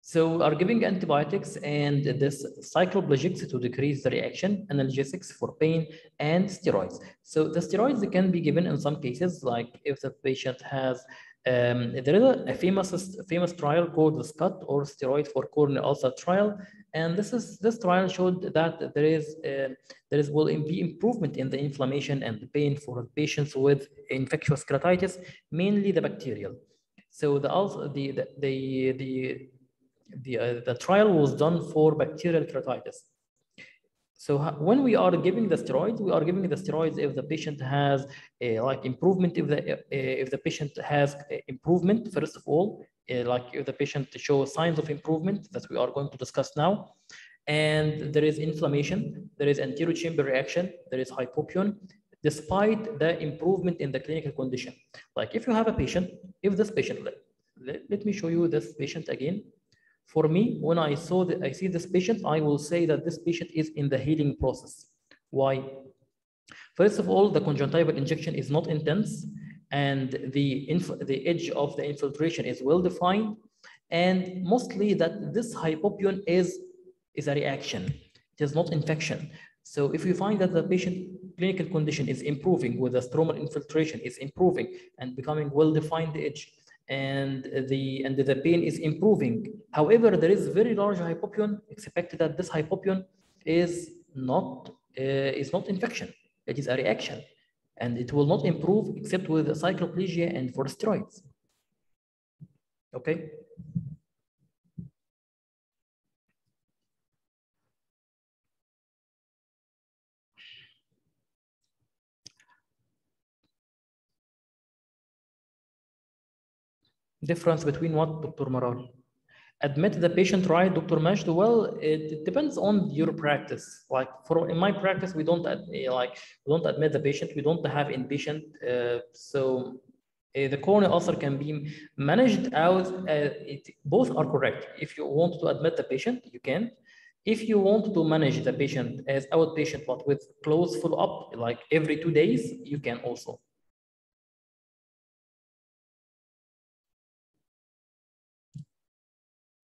So are giving antibiotics and this cycloplegics to decrease the reaction, analgesics for pain, and steroids. So the steroids can be given in some cases, like if the patient has um, there is a, a, famous famous trial called the SCUT or steroid for corneal ulcer trial, and this is this trial showed that there is uh, there is will be improvement in the inflammation and the pain for patients with infectious keratitis, mainly the bacterial. So the the the the the the, uh, the trial was done for bacterial keratitis. So when we are giving the steroids, we are giving the steroids if the patient has a, like improvement, if the eh, eh, if the patient has improvement first of all, like if the patient shows signs of improvement that we are going to discuss now, and there is inflammation, there is anterior chamber reaction, there is hypopyon, despite the improvement in the clinical condition. Like if you have a patient, if this patient, let, let me show you this patient again. For me, when I saw that I see this patient, I will say that this patient is in the healing process. Why? First of all, the conjunctival injection is not intense and the, the edge of the infiltration is well defined and mostly that this hypopyon is, is a reaction. It is not infection. So if you find that the patient clinical condition is improving with the stromal infiltration is improving and becoming well-defined edge and the and the pain is improving. However, there is very large hypopyon expected that this hypopyon is not uh, is not infection. It is a reaction and it will not improve except with cycloplegia and for steroids. Okay. Difference between what, Dr. Maral? Admit the patient right, Dr. Majd? Well, it, it depends on your practice. Like for in my practice, we don't ad, like we don't admit the patient. We don't have inpatient. Uh, so uh, the corneal ulcer can be managed out. Uh, it, both are correct. If you want to admit the patient, you can. If you want to manage the patient as outpatient, but with close follow-up, like every two days, you can also.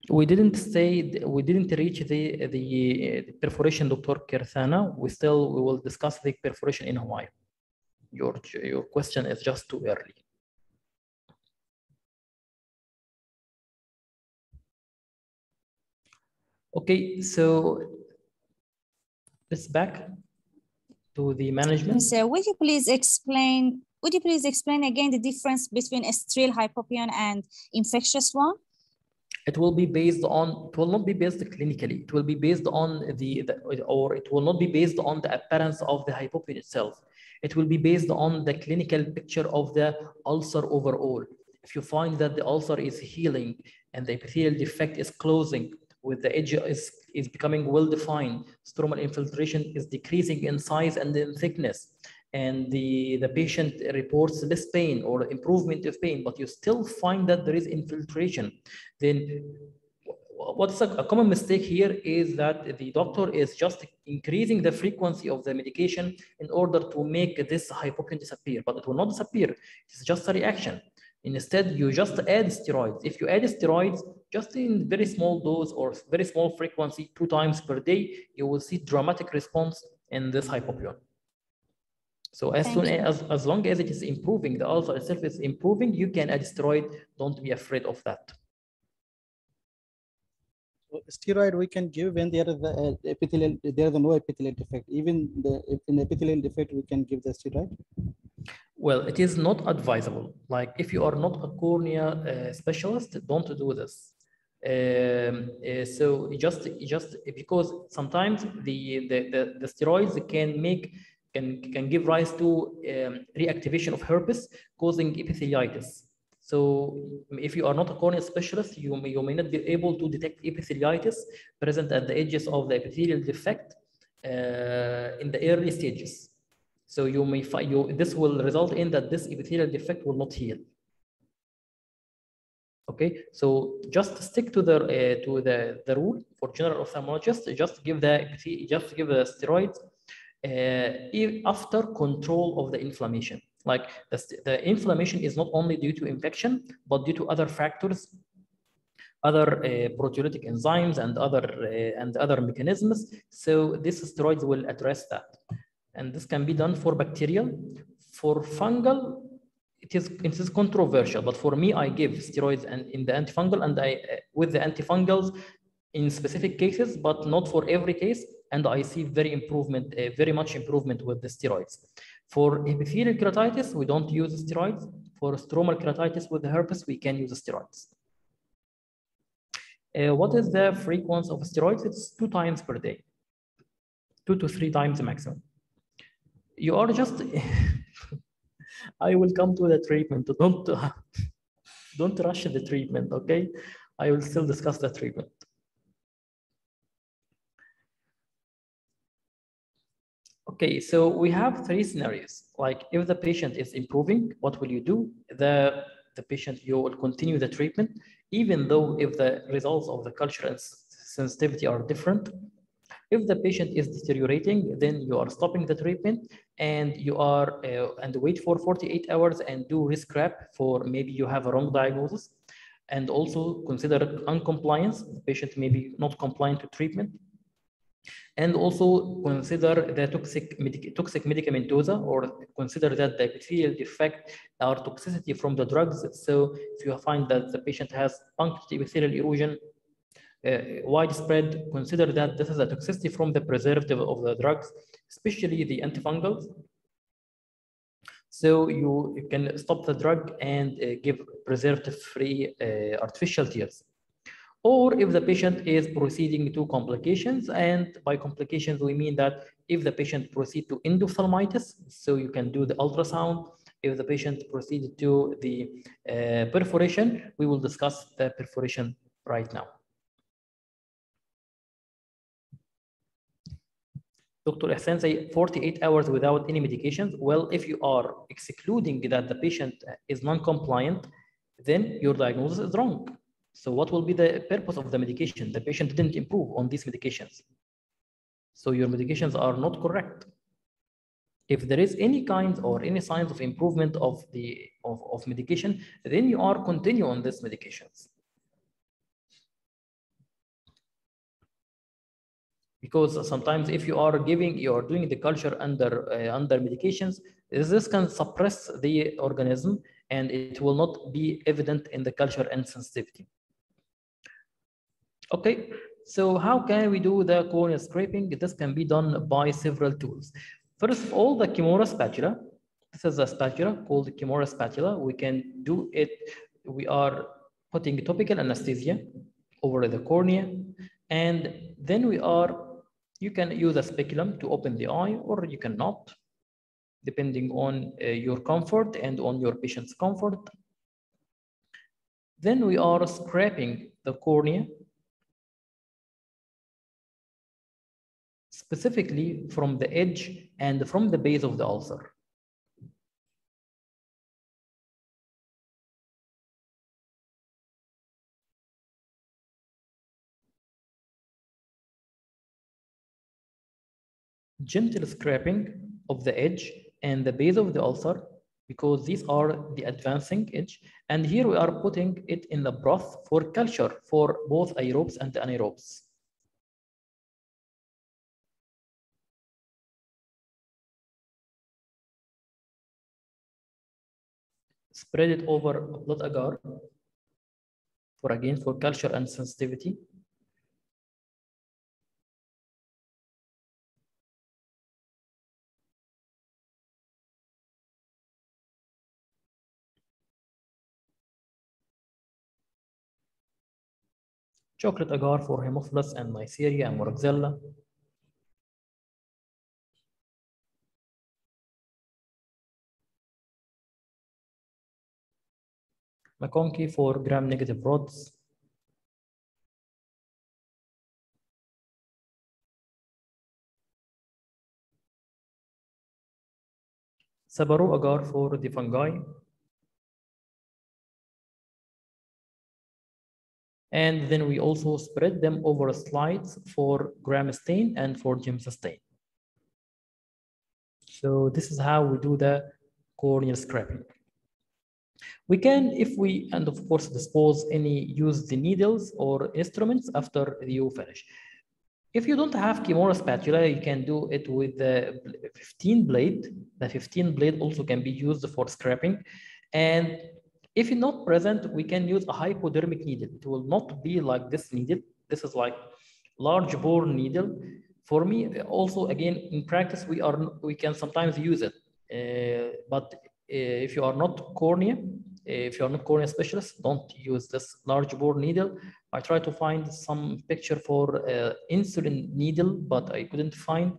We didn't say we didn't reach the the perforation, Dr. Kersana. We still we will discuss the perforation in Hawaii. Your your question is just too early. Okay, so let's back to the management. So would you please explain, would you please explain again the difference between a sterile hypopyon and infectious one? It will be based on, it will not be based clinically. It will be based on the, the or it will not be based on the appearance of the hypopyon itself. It will be based on the clinical picture of the ulcer overall. If you find that the ulcer is healing and the epithelial defect is closing with the edge is, is becoming well-defined, stromal infiltration is decreasing in size and in thickness, and the, the patient reports less pain or improvement of pain, but you still find that there is infiltration, then what's a, a, common mistake here is that the doctor is just increasing the frequency of the medication in order to make this hypopyon disappear, but it will not disappear. It's just a reaction. Instead, you just add steroids. If you add steroids, just in very small dose or very small frequency, two times per day, you will see dramatic response in this hypopion. So as Thank soon you. as, as long as it is improving, the ulcer itself is improving, you can add steroid. Don't be afraid of that. Steroid we can give when there is the uh, epithelial, there is no epithelial defect. Even the in epithelial defect, we can give the steroid. Well, it is not advisable. Like if you are not a cornea uh, specialist, don't do this. Um, uh, so just just because sometimes the, the the the steroids can make can can give rise to um, reactivation of herpes, causing epitheliitis. So if you are not a cornea specialist, you may, you may not be able to detect epitheliitis present at the edges of the epithelial defect uh, in the early stages. So you may find you this will result in that this epithelial defect will not heal. Okay, so just stick to the uh, to the the rule for general ophthalmologists. Just give the just give the steroids uh, after control of the inflammation. Like the, the inflammation is not only due to infection, but due to other factors, other uh, proteolytic enzymes and other uh, and other mechanisms. So these steroids will address that, and this can be done for bacterial. For fungal, it is it is controversial, but for me, I give steroids and in the antifungal and I uh, with the antifungals in specific cases, but not for every case. And I see very improvement, uh, very much improvement with the steroids. For epithelial keratitis, we don't use steroids. For stromal keratitis with the herpes, we can use steroids. Uh, what is the frequency of steroids? It's two times per day, two to three times maximum. You are just, I will come to the treatment. Don't, don't rush the treatment, okay? I will still discuss the treatment. Okay, so we have three scenarios. Like if the patient is improving, what will you do? The, the patient, you will continue the treatment, even though if the results of the culture and sensitivity are different. If the patient is deteriorating, then you are stopping the treatment and you are uh, and wait for 48 hours and do risk wrap for maybe you have a wrong diagnosis and also consider uncompliance. The patient may be not compliant to treatment. And also consider the toxic, medic toxic medicamentosa or consider that the epithelial defect or toxicity from the drugs. So if you find that the patient has punctate epithelial erosion, uh, widespread, consider that this is a toxicity from the preservative of the drugs, especially the antifungals. So you, you can stop the drug and uh, give preservative-free uh, artificial tears. Or if the patient is proceeding to complications, and by complications, we mean that if the patient proceed to endophthalmitis, so you can do the ultrasound. If the patient proceeded to the uh, perforation, we will discuss the perforation right now. Dr. Ihsan say 48 hours without any medications. Well, if you are excluding that the patient is non-compliant, then your diagnosis is wrong. So what will be the purpose of the medication? The patient didn't improve on these medications. So your medications are not correct. If there is any kind or any signs of improvement of the of, of medication, then you are continue on these medications. because sometimes if you are giving you are doing the culture under uh, under medications this can suppress the organism and it will not be evident in the culture and sensitivity okay so how can we do the corneal scraping? This can be done by several tools. First of all the kimura spatula. This is a spatula called kimura spatula. We can do it. We are putting topical anesthesia over the cornea and then we are you can use a speculum to open the eye or you cannot, depending on uh, your comfort and on your patient's comfort. Then we are scraping the cornea, specifically from the edge and from the base of the ulcer. gentle scraping of the edge and the base of the ulcer because these are the advancing edge. And here we are putting it in the broth for culture for both aerobes and anaerobes. Spread it over blood agar for again for culture and sensitivity. chocolate agar for Haemophilus and Neisseria and Moraxella. MacConkey for gram-negative rods. Sabouraud agar for the fungi. And then we also spread them over slides for gram stain and for Giemsa stain. So this is how we do the corneal scraping. We can, if we, and of course, dispose any, use the needles or instruments after you finish. If you don't have Kimura spatula, you can do it with the 15 blade. The 15 blade also can be used for scraping. And if it's not present, we can use a hypodermic needle. It will not be like this needle. This is like large bore needle. For me, also again in practice, we are we can sometimes use it. Uh, but if you are not cornea, if you are not cornea specialist, don't use this large bore needle. I tried to find some picture for uh, insulin needle, but I couldn't find.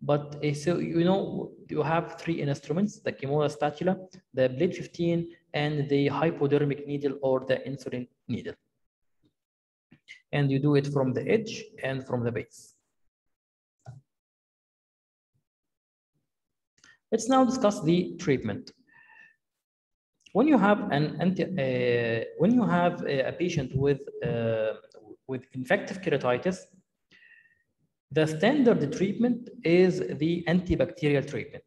But uh, so you know, you have three instruments: the Kimura spatula, the blade 15, and the hypodermic needle or the insulin needle. And you do it from the edge and from the base. Let's now discuss the treatment. When you have an anti, uh, when you have a, patient with uh, with infective keratitis, The standard treatment is the antibacterial treatment.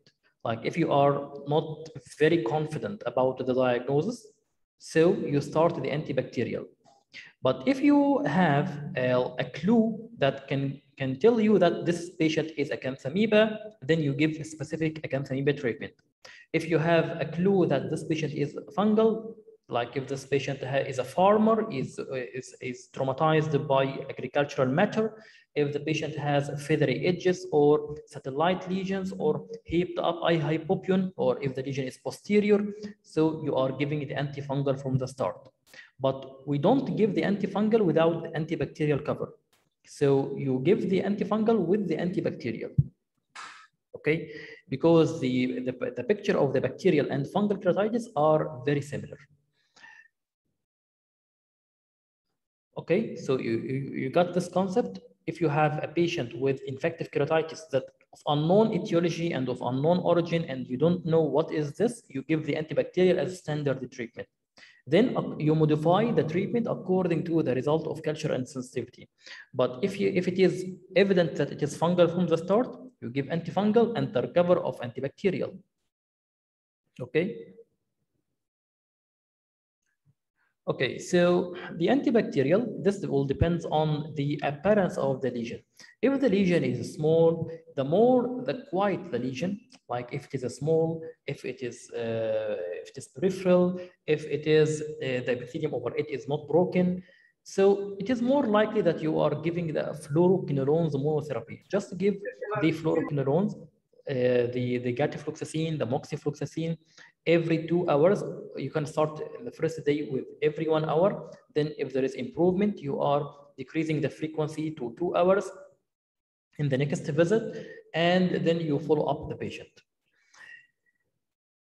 Like if you are not very confident about the diagnosis, so you start the antibacterial. But if you have a, a clue that can, can tell you that this patient is acanthamoeba, then you give a specific acanthamoeba treatment. If you have a clue that this patient is fungal, like if this patient is a farmer, is, is, is traumatized by agricultural matter, if the patient has feathery edges or satellite lesions or heaped up eye hypopyon, or if the lesion is posterior, so you are giving the antifungal from the start. But we don't give the antifungal without the antibacterial cover. So you give the antifungal with the antibacterial. Okay, because the, the, the picture of the bacterial and fungal keratitis are very similar. Okay, so you, you, you got this concept. If you have a patient with infective keratitis that of unknown etiology and of unknown origin, and you don't know what is this, you give the antibacterial as standard treatment. Then uh, you modify the treatment according to the result of culture and sensitivity. But if you if it is evident that it is fungal from the start, you give antifungal and the cover of antibacterial. Okay. Okay, so the antibacterial, this will depends on the appearance of the lesion. If the lesion is small, the more the quiet the lesion, like if it is a small, if it is uh, if it is peripheral, if it is uh, the epithelium over it is not broken, so it is more likely that you are giving the fluoroquinolones monotherapy. Just give the fluoroquinolones, uh, the the gatifloxacin, the moxifloxacin, every two hours. You can start the first day with every one hour. Then if there is improvement, you are decreasing the frequency to two hours in the next visit, and then you follow up the patient.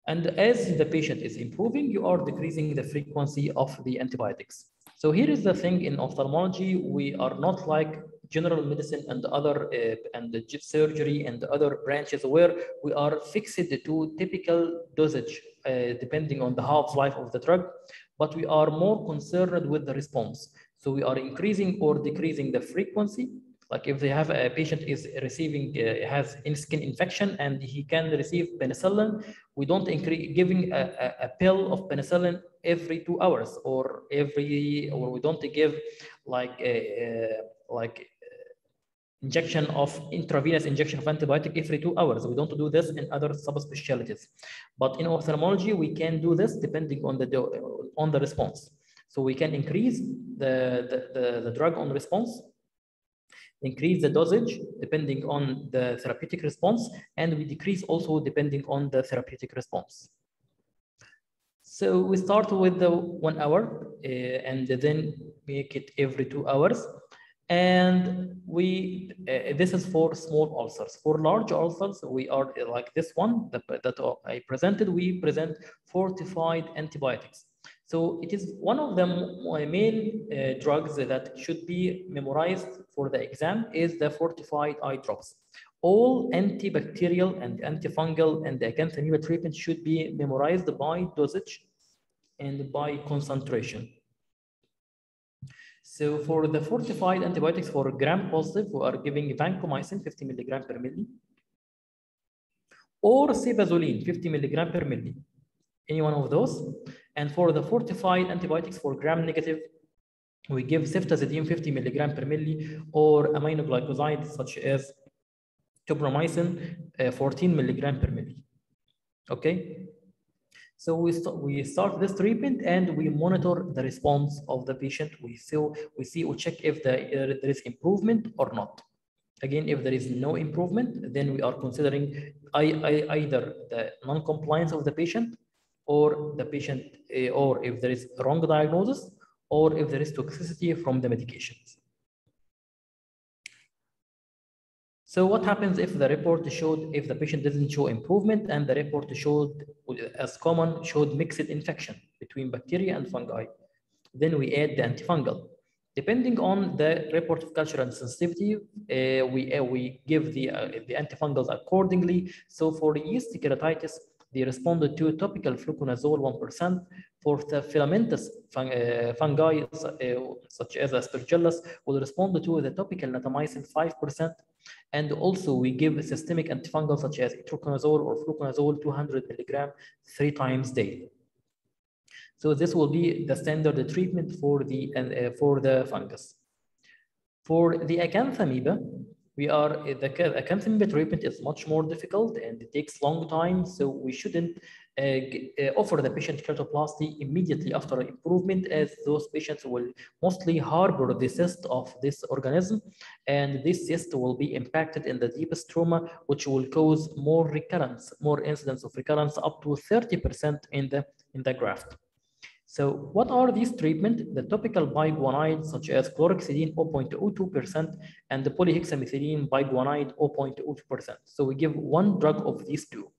And as the patient is improving, you are decreasing the frequency of the antibiotics. So here is the thing in ophthalmology, we are not like general medicine and other uh, and the surgery and other branches where we are fixed to typical dosage uh, depending on the half-life of the drug, but we are more concerned with the response. So we are increasing or decreasing the frequency. Like if they have a patient is receiving uh, has in skin infection and he can receive penicillin, we don't increase giving a, a, a pill of penicillin every two hours or every or we don't give like a, like injection of intravenous injection of antibiotic every two hours. We don't do this in other subspecialties. But in ophthalmology, we can do this depending on the, on the response. So we can increase the, the, the, the drug on response, increase the dosage depending on the therapeutic response, and we decrease also depending on the therapeutic response. So we start with the one hour uh, and then make it every two hours. And we, uh, this is for small ulcers. For large ulcers, we are like this one that, that I presented, we present fortified antibiotics. So it is one of the main uh, drugs that should be memorized for the exam is the fortified eye drops. All antibacterial and antifungal and the acanthamoeba treatment should be memorized by dosage and by concentration. So for the fortified antibiotics for gram positive, we are giving vancomycin 50 milligram per milli or cefazolin 50 milligram per milli, any one of those. And for the fortified antibiotics for gram negative, we give ceftazidime 50 milligram per milli or aminoglycosides such as tobramycin uh, 14 milligram per milli. Okay. So we, st we start this treatment and we monitor the response of the patient. We see, we see, we check if the, uh, there is improvement or not. Again, if there is no improvement, then we are considering I, I, either the non-compliance of the patient or the patient, uh, or if there is wrong diagnosis, or if there is toxicity from the medications. So what happens if the report showed, if the patient doesn't show improvement and the report showed, as common, showed mixed infection between bacteria and fungi? Then we add the antifungal. Depending on the report of culture and sensitivity, uh, we, uh, we give the, uh, the antifungals accordingly. So for yeast keratitis, they responded to topical fluconazole 1%. For the filamentous fun, uh, fungi, uh, such as aspergillus, will respond to the topical natamycin 5%. And also we give systemic antifungal such as itraconazole or fluconazole 200 milligram three times daily. So this will be the standard treatment for the, uh, for the fungus. For the acanthamoeba, we are the acanthamoeba treatment is much more difficult and it takes long time. So we shouldn't uh, offer the patient keratoplasty immediately after improvement as those patients will mostly harbor the cyst of this organism and this cyst will be impacted in the deepest stroma which will cause more recurrence, more incidence of recurrence up to 30% in the, in the graft. So what are these treatments? The topical biguanide such as chlorhexidine 0.02% and the polyhexamethylene biguanide 0.02%. So we give one drug of these two.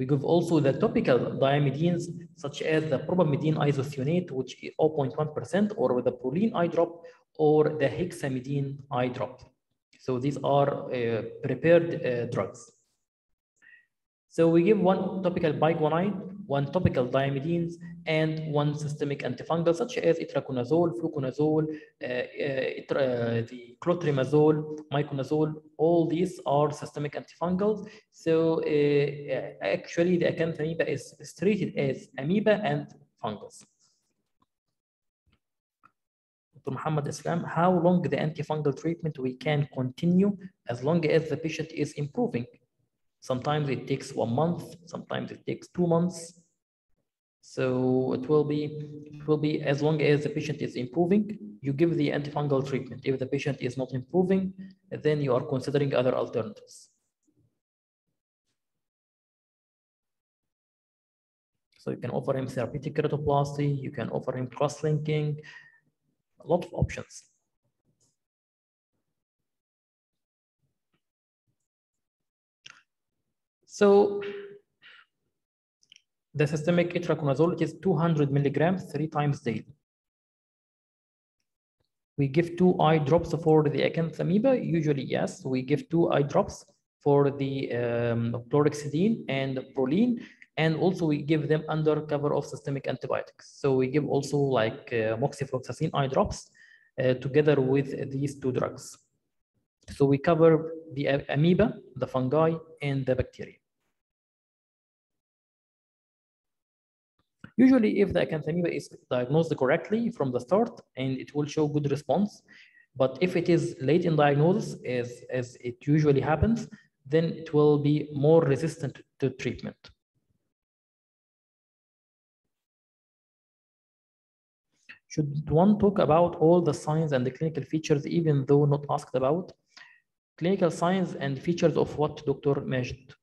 We give also the topical diamidines such as the propamidine isethionate, which is 0.1%, or with the Brolene eye drop, or the hexamidine eye drop. So these are uh, prepared uh, drugs. So we give one topical biguanide, one topical diamidines, and one systemic antifungal such as itraconazole, fluconazole, uh, uh, uh, the clotrimazole, miconazole. All these are systemic antifungals. So uh, actually, the acanthamoeba is treated as amoeba and fungus. Dr. Muhammad Islam, how long the antifungal treatment we can continue as long as the patient is improving? Sometimes it takes one month, sometimes it takes two months. So it will be it will be as long as the patient is improving, you give the antifungal treatment. If the patient is not improving, then you are considering other alternatives. So you can offer him therapeutic keratoplasty, you can offer him cross-linking, a lot of options. So the systemic itraconazole is 200 milligrams three times daily. We give two eye drops for the acanthamoeba. Usually, yes, we give two eye drops for the um, chlorhexidine and Brolene, and also we give them under cover of systemic antibiotics. So we give also like uh, moxifloxacin eye drops uh, together with these two drugs. So we cover the amoeba, the fungi, and the bacteria. Usually, if the acanthamoeba is diagnosed correctly from the start, and it will show good response. But if it is late in diagnosis, as, as it usually happens, then it will be more resistant to treatment. Should one talk about all the signs and the clinical features, even though not asked about? Clinical signs and features of what Dr. mentioned.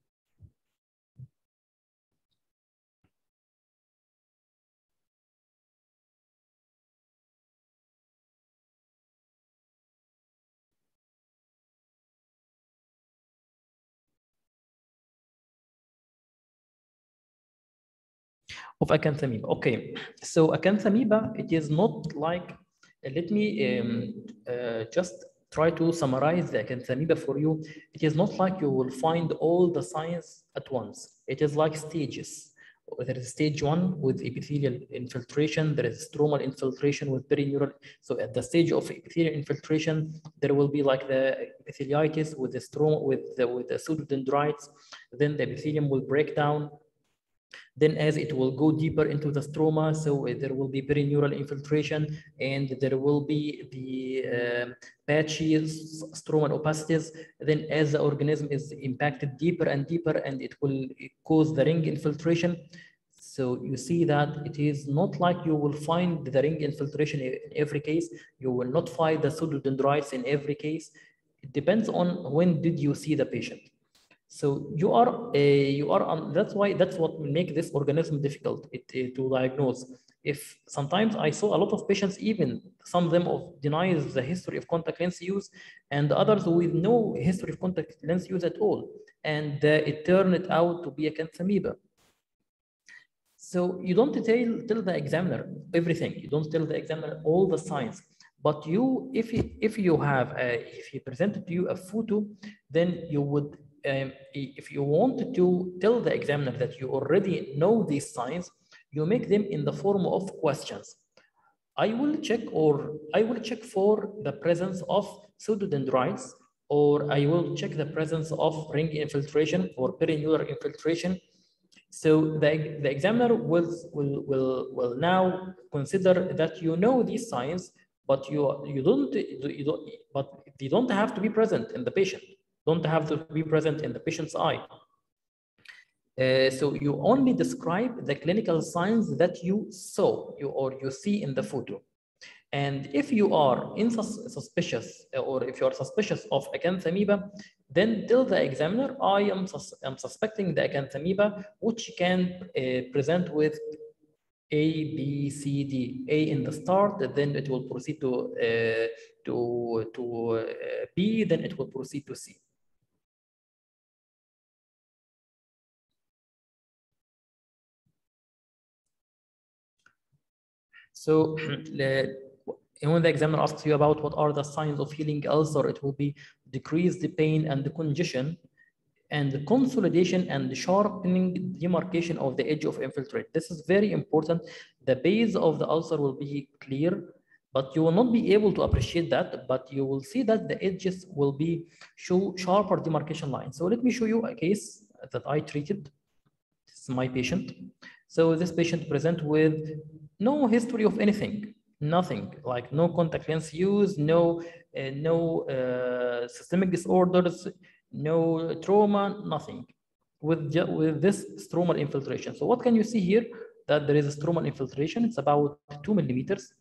Of acanthamoeba. Okay, so acanthamoeba, it is not like, uh, let me um, uh, just try to summarize the acanthamoeba for you. It is not like you will find all the signs at once. It is like stages. There is stage one with epithelial infiltration. There is stromal infiltration with perineural. So at the stage of epithelial infiltration, there will be like the epitheliitis with the stroma, with the, with the pseudodendrites. Then the epithelium will break down then as it will go deeper into the stroma, so there will be perineural infiltration and there will be the uh, patchy stromal opacities. Then as the organism is impacted deeper and deeper and it will cause the ring infiltration. So you see that it is not like you will find the ring infiltration in every case. You will not find the pseudodendrites in every case. It depends on when did you see the patient. So you are a, you are um, that's why that's what make this organism difficult it, it, to diagnose. If sometimes I saw a lot of patients, even some of them of denies the history of contact lens use, and others with no history of contact lens use at all, and uh, it turned out to be acanthamoeba. So you don't tell, tell the examiner everything. You don't tell the examiner all the signs. But you, if you, if you have, a, if he presented to you a photo, then you would um, if you want to tell the examiner that you already know these signs, you make them in the form of questions. I will check or I will check for the presence of pseudodendrites or I will check the presence of ring infiltration or perineural infiltration. So the, the examiner will, will, will, will now consider that you know these signs, but you, you don't, you don't, but they don't have to be present in the patient, don't have to be present in the patient's eye. Uh, so you only describe the clinical signs that you saw you, or you see in the photo. And if you are insus suspicious or if you are suspicious of acanthamoeba, then tell the examiner, I am, sus am suspecting the acanthamoeba, which can uh, present with A, B, C, D. A in the start, then it will proceed to, uh, to, to uh, B, then it will proceed to C. So mm-hmm. when the examiner asks you about what are the signs of healing ulcer, it will be decrease the pain and the congestion and the consolidation and the sharpening demarcation of the edge of infiltrate. This is very important. The base of the ulcer will be clear, but you will not be able to appreciate that, but you will see that the edges will be show sharper demarcation lines. So let me show you a case that I treated. This is my patient. So this patient present with no history of anything, nothing, like no contact lens use, no, uh, no uh, systemic disorders, no trauma, nothing. With, with this stromal infiltration. So what can you see here? That there is a stromal infiltration. It's about two millimeters.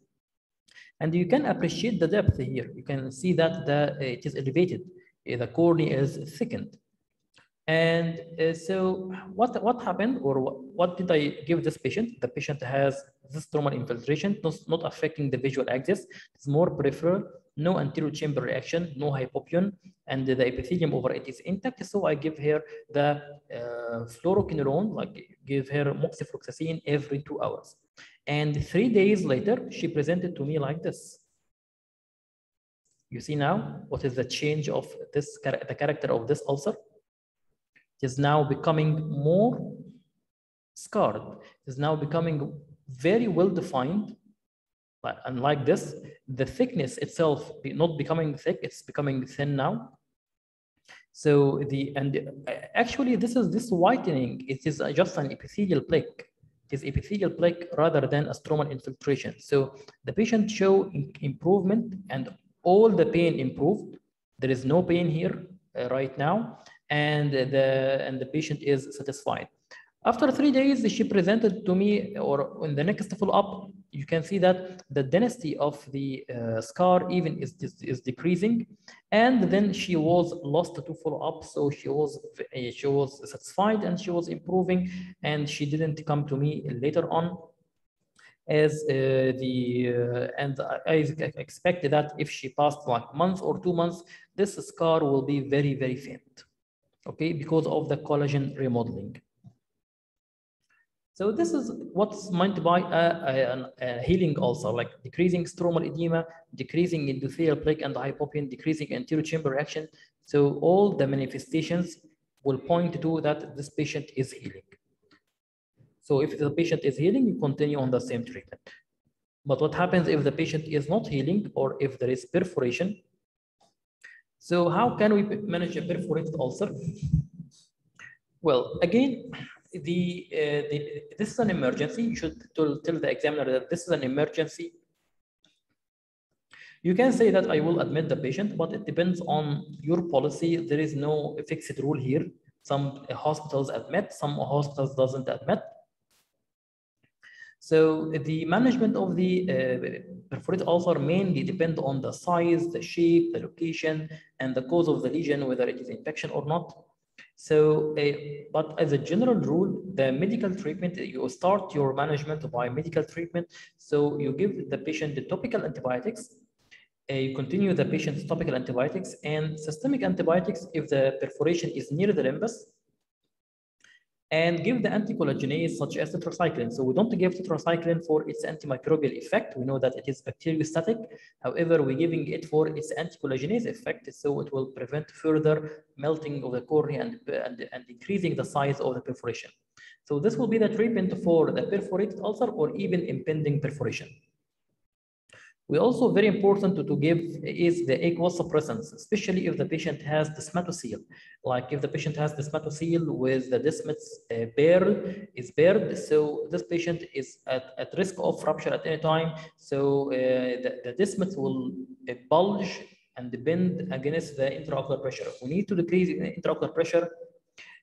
And you can appreciate the depth here. You can see that the, it is elevated. The cornea is thickened. And uh, so what, what happened or what, what, did I give this patient? The patient has this stromal infiltration, not, not affecting the visual axis. It's more peripheral, no anterior chamber reaction, no hypopyon, and the epithelium over it is intact. So I give her the uh, fluoroquinolone, like give her moxifloxacin every two hours. And three days later, she presented to me like this. You see now what is the change of this, the character of this ulcer? Is now becoming more scarred. is now becoming very well defined. And like this, the thickness itself not becoming thick, it's becoming thin now. So the and actually this is this whitening. It is just an epithelial plaque. It is epithelial plaque rather than a stromal infiltration. So the patient show improvement and all the pain improved. There is no pain here uh, right now and the and the patient is satisfied. After three days, she presented to me, or in the next follow-up, you can see that the density of the uh, scar even is, is, is, decreasing. And then she was lost to follow-up, so she was, she was satisfied and she was improving, and she didn't come to me later on as uh, the uh, and I expected that if she passed like month or two months, this scar will be very very faint okay, because of the collagen remodeling. So this is what's meant by a, a, a, healing ulcer, like decreasing stromal edema, decreasing endothelial plaque and hypopyon, decreasing anterior chamber reaction. So all the manifestations will point to that this patient is healing. So if the patient is healing, you continue on the same treatment. But what happens if the patient is not healing or if there is perforation? So how can we manage a perforated ulcer? Well, again, the, uh, the, this is an emergency. You should tell, tell the examiner that this is an emergency. You can say that I will admit the patient, but it depends on your policy. There is no fixed rule here. Some hospitals admit, some hospitals doesn't admit. So the management of the uh, perforated ulcer mainly depend on the size, the shape, the location, and the cause of the lesion, whether it is infection or not. So, uh, but as a general rule, the medical treatment, you start your management by medical treatment. So you give the patient the topical antibiotics, uh, you continue the patient's topical antibiotics and systemic antibiotics if the perforation is near the limbus, and give the anticollagenase such as tetracycline. So we don't give tetracycline for its antimicrobial effect. We know that it is bacteriostatic. However, we're giving it for its anticollagenase effect. So it will prevent further melting of the cornea and, and, and increasing the size of the perforation. So this will be the treatment for the perforated ulcer or even impending perforation. We also very important to, to give is the aqueous suppressants, especially if the patient has descemetocele. Like if the patient has descemetocele with the Descemet's uh, is bared, so this patient is at, at risk of rupture at any time. So uh, the, the Descemet's will uh, bulge and bend against the intraocular pressure. We need to decrease intraocular pressure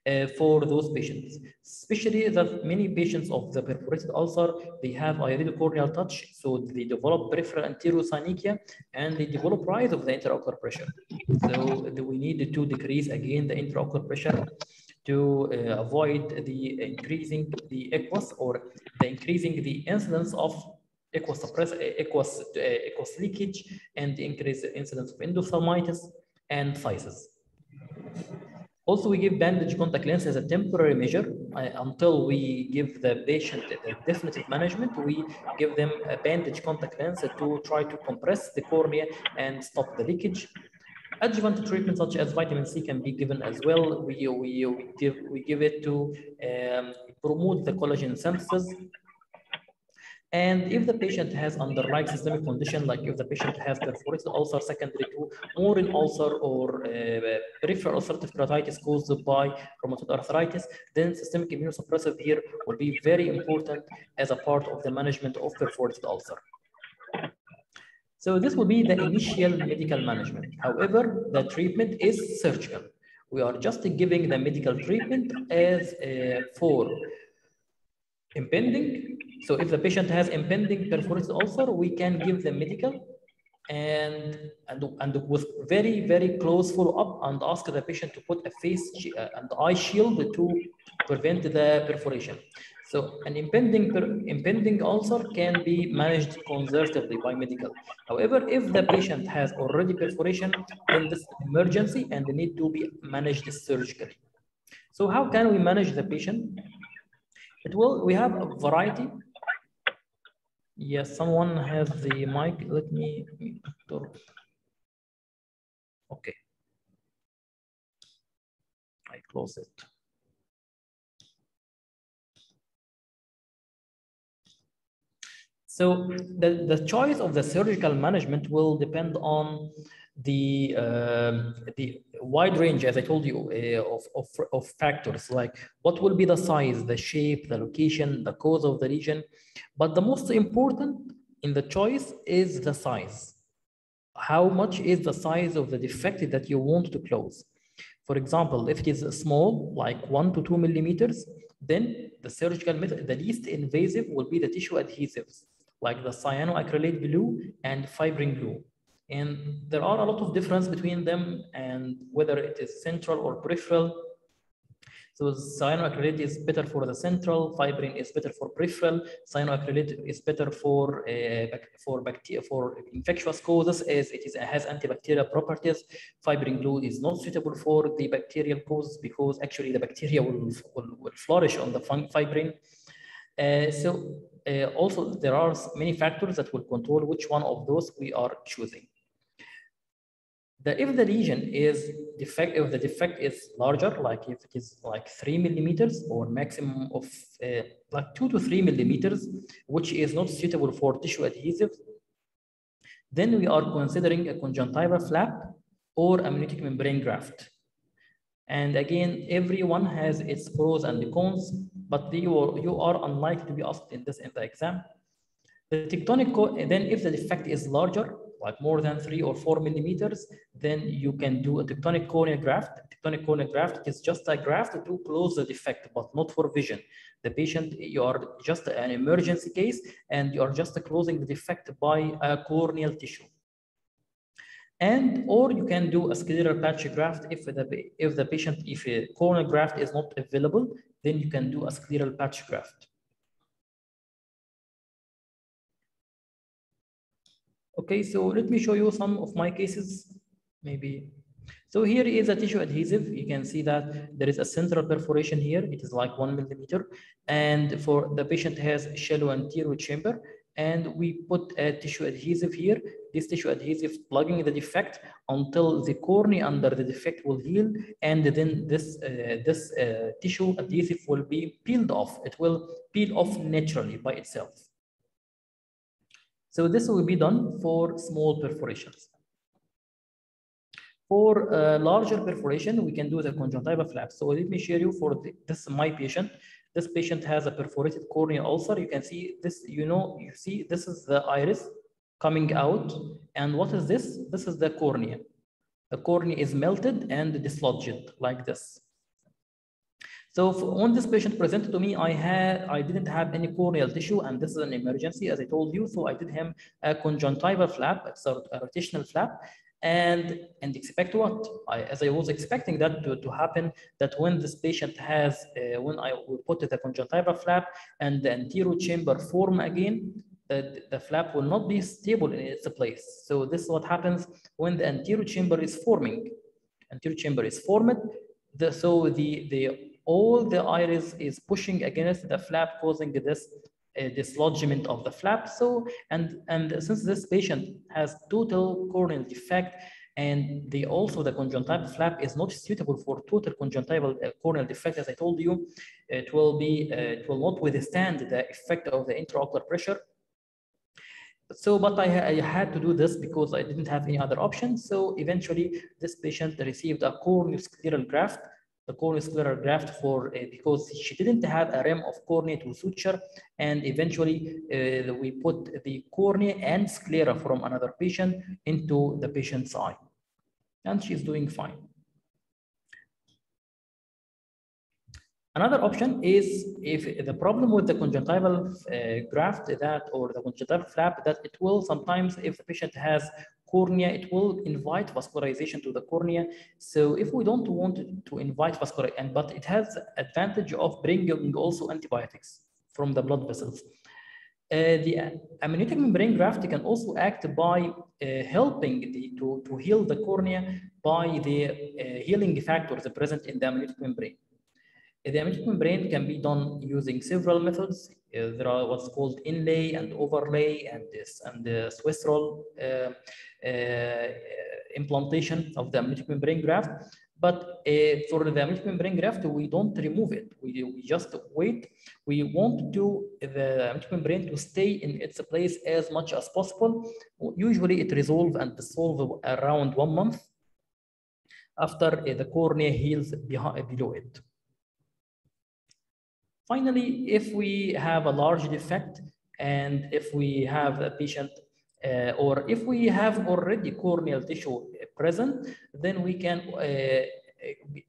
uh, for those patients, especially that many patients of the perforated ulcer, they have iridocorneal touch, so they develop peripheral anterior synechiae and they develop rise of the intraocular pressure. So we need to decrease again the intraocular pressure to uh, avoid the increasing the aqueous or the increasing the incidence of aqueous suppress aqueous uh, aqueous leakage and increase the incidence of endophthalmitis and phthisis. Also, we give bandage contact lens as a temporary measure uh, until we give the patient the definitive management. We give them a bandage contact lens to try to compress the cornea and stop the leakage. Adjuvant treatment such as vitamin C can be given as well. We, we, we, give, we give it to um, promote the collagen synthesis and if the patient has underlying systemic condition, like if the patient has perforated ulcer secondary to Mooren ulcer or uh, peripheral ulcerative keratitis caused by rheumatoid arthritis, then systemic immunosuppressive here will be very important as a part of the management of perforated ulcer. So this will be the initial medical management. However, the treatment is surgical. We are just giving the medical treatment as uh, for impending. So if the patient has impending perforated ulcer, we can give them medical and, and, and with very, very close follow-up and ask the patient to put a face uh, and eye shield to prevent the perforation. So an impending, impending ulcer can be managed conservatively by medical. However, if the patient has already perforation, then this emergency and they need to be managed surgically. So how can we manage the patient? It will, we have a variety. Yes, someone has the mic. Let me, okay. I close it. So the, the choice of the surgical management will depend on the um, the wide range, as I told you, uh, of, of, of factors like what will be the size, the shape, the location, the cause of the lesion. But the most important in the choice is the size. How much is the size of the defect that you want to close? For example, if it is small, like one to two millimeters, then the surgical method, the least invasive will be the tissue adhesives, like the cyanoacrylate glue and fibrin glue. And there are a lot of difference between them and whether it is central or peripheral. So cyanoacrylate is better for the central, fibrin is better for peripheral, cyanoacrylate is better for uh, for bacteria for infectious causes as it is has antibacterial properties. Fibrin glue is not suitable for the bacterial causes because actually the bacteria will, will, will flourish on the fibrin. Uh, so uh, also there are many factors that will control which one of those we are choosing. The, if the lesion is defect, if the defect is larger, like if it is like three millimeters or maximum of uh, like two to three millimeters, which is not suitable for tissue adhesive, then we are considering a conjunctival flap or amniotic membrane graft. And again, everyone has its pros and cons, but you are, you are unlikely to be asked in this in the exam. The tectonic, then if the defect is larger, like more than three or four millimeters, then you can do a tectonic cornea graft. Tectonic cornea graft is just a graft to close the defect, but not for vision. The patient, you are just an emergency case, and you are just closing the defect by a corneal tissue. And, or you can do a scleral patch graft if the, if the patient, if a corneal graft is not available, then you can do a scleral patch graft. Okay, so let me show you some of my cases, maybe. So here is a tissue adhesive. You can see that there is a central perforation here. It is like one millimeter. And for the patient has shallow anterior chamber. And we put a tissue adhesive here. This tissue adhesive plugging the defect until the cornea under the defect will heal. And then this, uh, this uh, tissue adhesive will be peeled off. It will peel off naturally by itself. So this will be done for small perforations. For uh, larger perforation, we can do the conjunctival flap. So let me share you for the, this my patient. This patient has a perforated corneal ulcer. You can see this, you know, you see this is the iris coming out. And what is this? This is the cornea. The cornea is melted and dislodged like this. So when this patient presented to me, I had I didn't have any corneal tissue, and this is an emergency, as I told you. So I did him a conjunctival flap, so a rotational flap, and and expect what? I, as I was expecting that to, to happen, that when this patient has uh, when I put the conjunctival flap and the anterior chamber form again, the, the flap will not be stable in its place. So this is what happens when the anterior chamber is forming. Anterior chamber is formed, the, so the the all the iris is pushing against the flap, causing this uh, dislodgement of the flap. So, and, and since this patient has total corneal defect, and also, the conjunctival flap is not suitable for total conjunctival uh, corneal defect, as I told you, it will be, uh, it will not withstand the effect of the intraocular pressure. So, but I, I, had to do this because I didn't have any other option. So eventually this patient received a corneoscleral graft the corneoscleral graft for uh, because she didn't have a rim of cornea to suture and eventually uh, we put the cornea and sclera from another patient into the patient's eye and she's doing fine. Another option is if the problem with the conjunctival uh, graft that or the conjunctival flap that it will sometimes if the patient has cornea, it will invite vascularization to the cornea. So if we don't want to invite vascular, and but it has advantage of bringing also antibiotics from the blood vessels. Uh, the amniotic membrane graft can also act by uh, helping the, to, to heal the cornea by the uh, healing factors present in the amniotic membrane. The amniotic membrane can be done using several methods. Uh, there are what's called inlay and overlay and this and the Swiss roll uh, uh, implantation of the amniotic membrane graft. But uh, for the amniotic membrane graft, we don't remove it. We, we just wait. We want to the amniotic membrane to stay in its place as much as possible. Usually it resolves and dissolves around one month after uh, the cornea heals below it. Finally, if we have a large defect and if we have a patient uh, or if we have already corneal tissue present, then we can uh,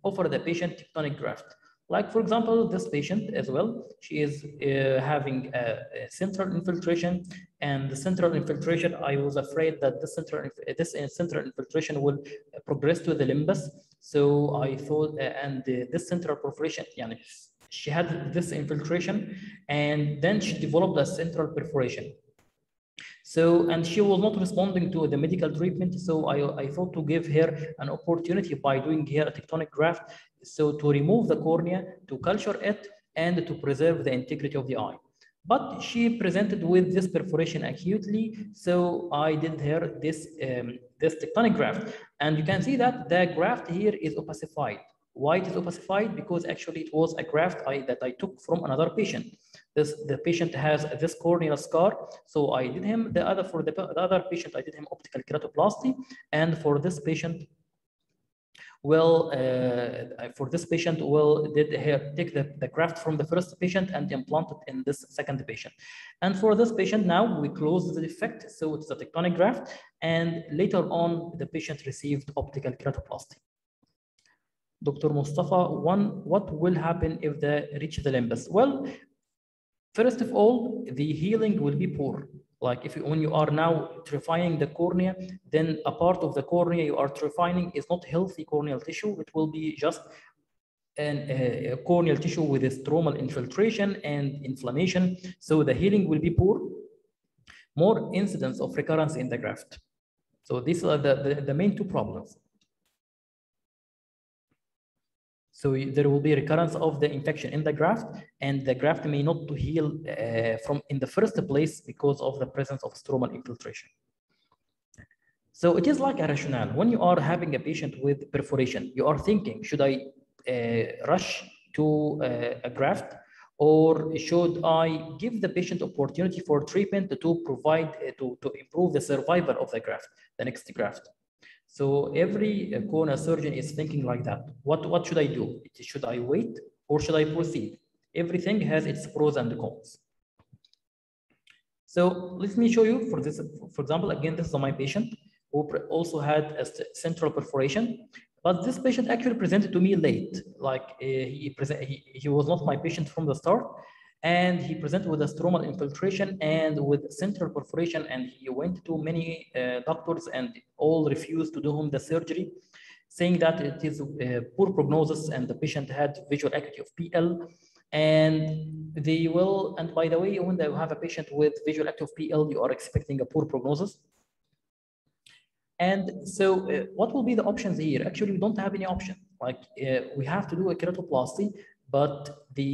offer the patient tectonic graft. Like for example, this patient as well, she is uh, having a, a, central infiltration and the central infiltration, I was afraid that this central, this central infiltration will progress to the limbus. So I thought, uh, and this central perforation, yani, she had this infiltration and then she developed a central perforation. So, and she was not responding to the medical treatment. So I, I thought to give her an opportunity by doing here a tectonic graft. So to remove the cornea, to culture it, and to preserve the integrity of the eye. But she presented with this perforation acutely. So I did her this, um, this tectonic graft. And you can see that the graft here is opacified. Why it is opacified? Because actually it was a graft I, that I took from another patient. This the patient has this corneal scar, so I did him the other for the, the other patient I did him optical keratoplasty, and for this patient, well, uh, for this patient, will did take the, the graft from the first patient and implant it in this second patient. And for this patient now, we close the defect, so it's a tectonic graft, and later on, the patient received optical keratoplasty. Dr. Mustafa, one, what will happen if they reach the limbus? Well, first of all, the healing will be poor. Like if you, when you are now trephining the cornea, then a part of the cornea you are trephining is not healthy corneal tissue. It will be just an, a corneal tissue with a stromal infiltration and inflammation. So the healing will be poor. More incidence of recurrence in the graft. So these are the, the, the main two problems. So there will be recurrence of the infection in the graft, and the graft may not heal uh, from in the first place because of the presence of stromal infiltration. So it is like a rationale. When you are having a patient with perforation, you are thinking, should I uh, rush to uh, a graft Or should I give the patient opportunity for treatment to provide, uh, to, to improve the survival of the graft, the next graft? So every uh, cornea surgeon is thinking like that. What, what should I do? Should I wait or should I proceed? Everything has its pros and cons. So let me show you for this, for example, again, this is my patient who also had a central perforation, but this patient actually presented to me late. Like uh, he, he, he was not my patient from the start, and he presented with a stromal infiltration and with central perforation, and he went to many uh, doctors and all refused to do him the surgery, saying that it is uh, poor prognosis and the patient had visual acuity of PL, and they will, and by the way, when you have a patient with visual acuity of PL, you are expecting a poor prognosis. And so uh, what will be the options here? Actually, we don't have any option. Like uh, we have to do a keratoplasty, but the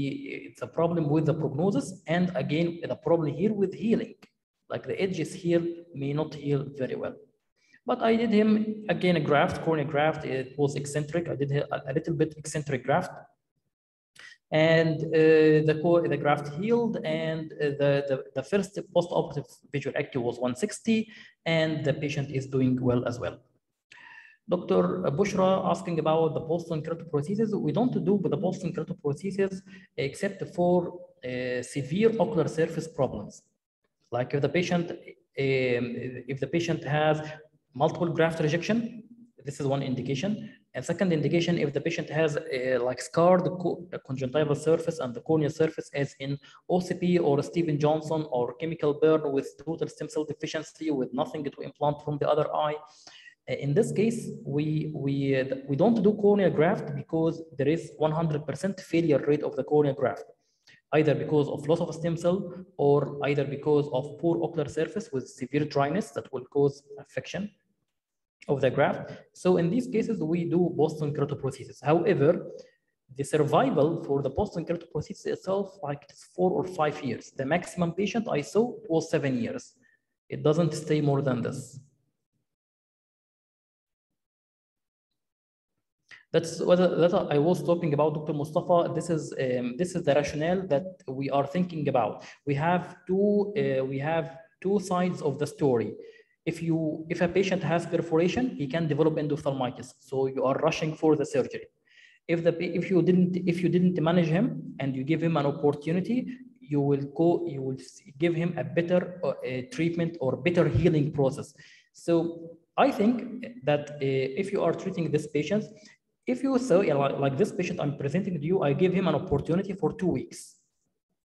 it's a problem with the prognosis. And again, the problem here with healing. Like the edges here may not heal very well. But I did him again a graft, cornea graft. It was eccentric. I did a, little bit eccentric graft and uh, the core, the graft healed, and uh, the, the, the first post-operative visual acuity was 160, and the patient is doing well as well. Dr. Bushra asking about the Boston keratoprosthesis. We don't do the Boston keratoprosthesis except for uh, severe ocular surface problems. Like if the patient, um, if the patient has multiple graft rejection, this is one indication. And second indication, if the patient has uh, like scarred co conjunctival surface and the corneal surface as in OCP or Steven Johnson or chemical burn with total stem cell deficiency with nothing to implant from the other eye. Uh, in this case, we, we, we don't do corneal graft because there is 100% failure rate of the corneal graft, either because of loss of stem cell or either because of poor ocular surface with severe dryness that will cause affection of the graft. So in these cases, we do Boston keratoprosthesis. However, the survival for the Boston keratoprosthesis itself, like it's four or five years. The maximum patient I saw was seven years. It doesn't stay more than this. That's what that I was talking about, Dr. Mustafa. This is um, this is the rationale that we are thinking about. We have two uh, we have two sides of the story if you if a patient has perforation, he can develop endophthalmitis. So you are rushing for the surgery. If the if you didn't if you didn't manage him and you give him an opportunity, you will go you will give him a better uh, treatment or better healing process. So I think that uh, if you are treating this patient, if you like, like this patient I'm presenting to you, I give him an opportunity for two weeks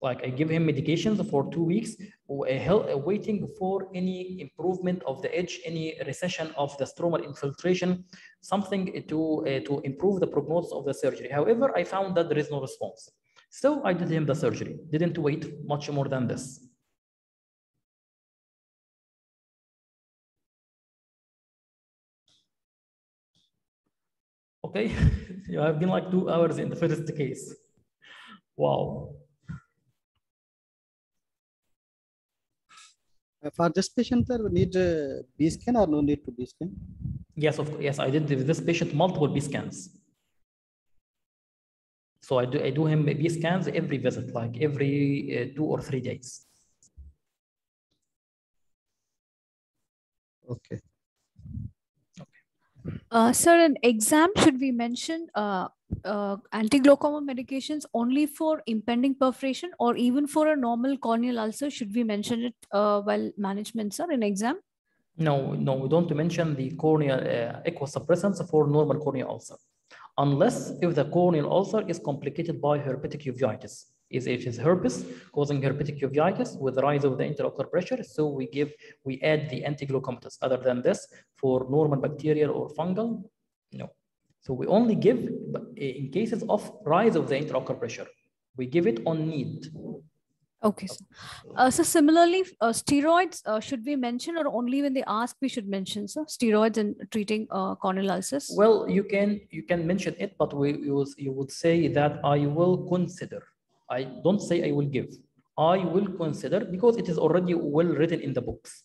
like I give him medications for two weeks, waiting for any improvement of the edge, any recession of the stromal infiltration, something to, uh, to improve the prognosis of the surgery. However, I found that there is no response. So I did him the surgery, didn't wait much more than this. Okay, you have been like two hours in the first case. Wow. Uh, for this patient, there we need uh, B scan or no need to B scan? Yes, of course. Yes, I did this patient multiple B scans. So I do I do him B scans every visit, like every uh, two or three days. Okay. Uh, sir, in exam, should we mention uh, uh, anti-glaucoma medications only for impending perforation or even for a normal corneal ulcer? Should we mention it uh, while management, sir, in exam? No, no, we don't mention the corneal uh, aqueous suppressants for normal corneal ulcer, unless if the corneal ulcer is complicated by herpetic uveitis. Is it is herpes causing herpetic uveitis with the rise of the intraocular pressure? So we give, we add the anti-glaucomatous. Other than this, for normal bacterial or fungal, no. So we only give in cases of rise of the intraocular pressure. We give it on need. Okay. So, uh, so similarly, uh, steroids, uh, should we mention or only when they ask we should mention, so steroids in treating uh, corneal ulcers? Well, you can you can mention it, but we use, you would say that I will consider. I don't say I will give. I will consider because it is already well written in the books.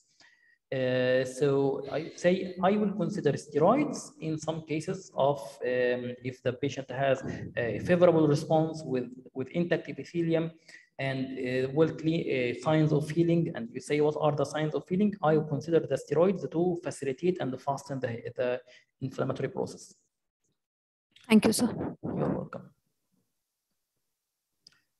Uh, so I say I will consider steroids in some cases of um, if the patient has a favorable response with, with intact epithelium and uh, well clean uh, signs of healing and you say what are the signs of healing, I will consider the steroids to facilitate and fasten the, the inflammatory process. Thank you, sir. You're welcome.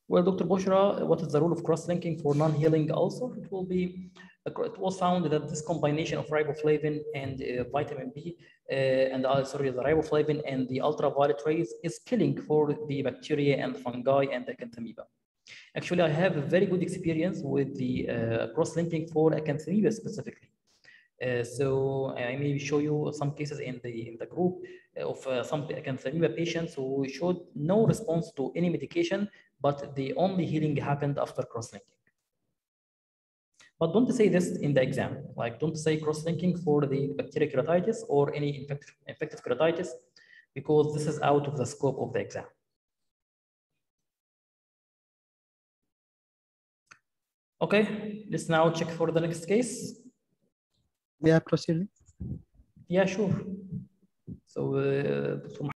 Well, Dr. Bushra, what is the role of cross-linking for non-healing ulcer? It will be, it was found that this combination of riboflavin and uh, vitamin B, uh, and uh, sorry, the riboflavin and the ultraviolet rays is killing for the bacteria and fungi and the acanthamoeba. Actually, I have a very good experience with the uh, cross-linking for acanthamoeba specifically. Uh, so I may show you some cases in the in the group of uh, some acanthamoeba patients who showed no response to any medication, but the only healing happened after cross-linking. But don't say this in the exam. Like don't say cross-linking for the bacterial keratitis or any infective, infective keratitis, because this is out of the scope of the exam. Okay, let's now check for the next case. Yeah, proceed. Yeah, sure. So, uh.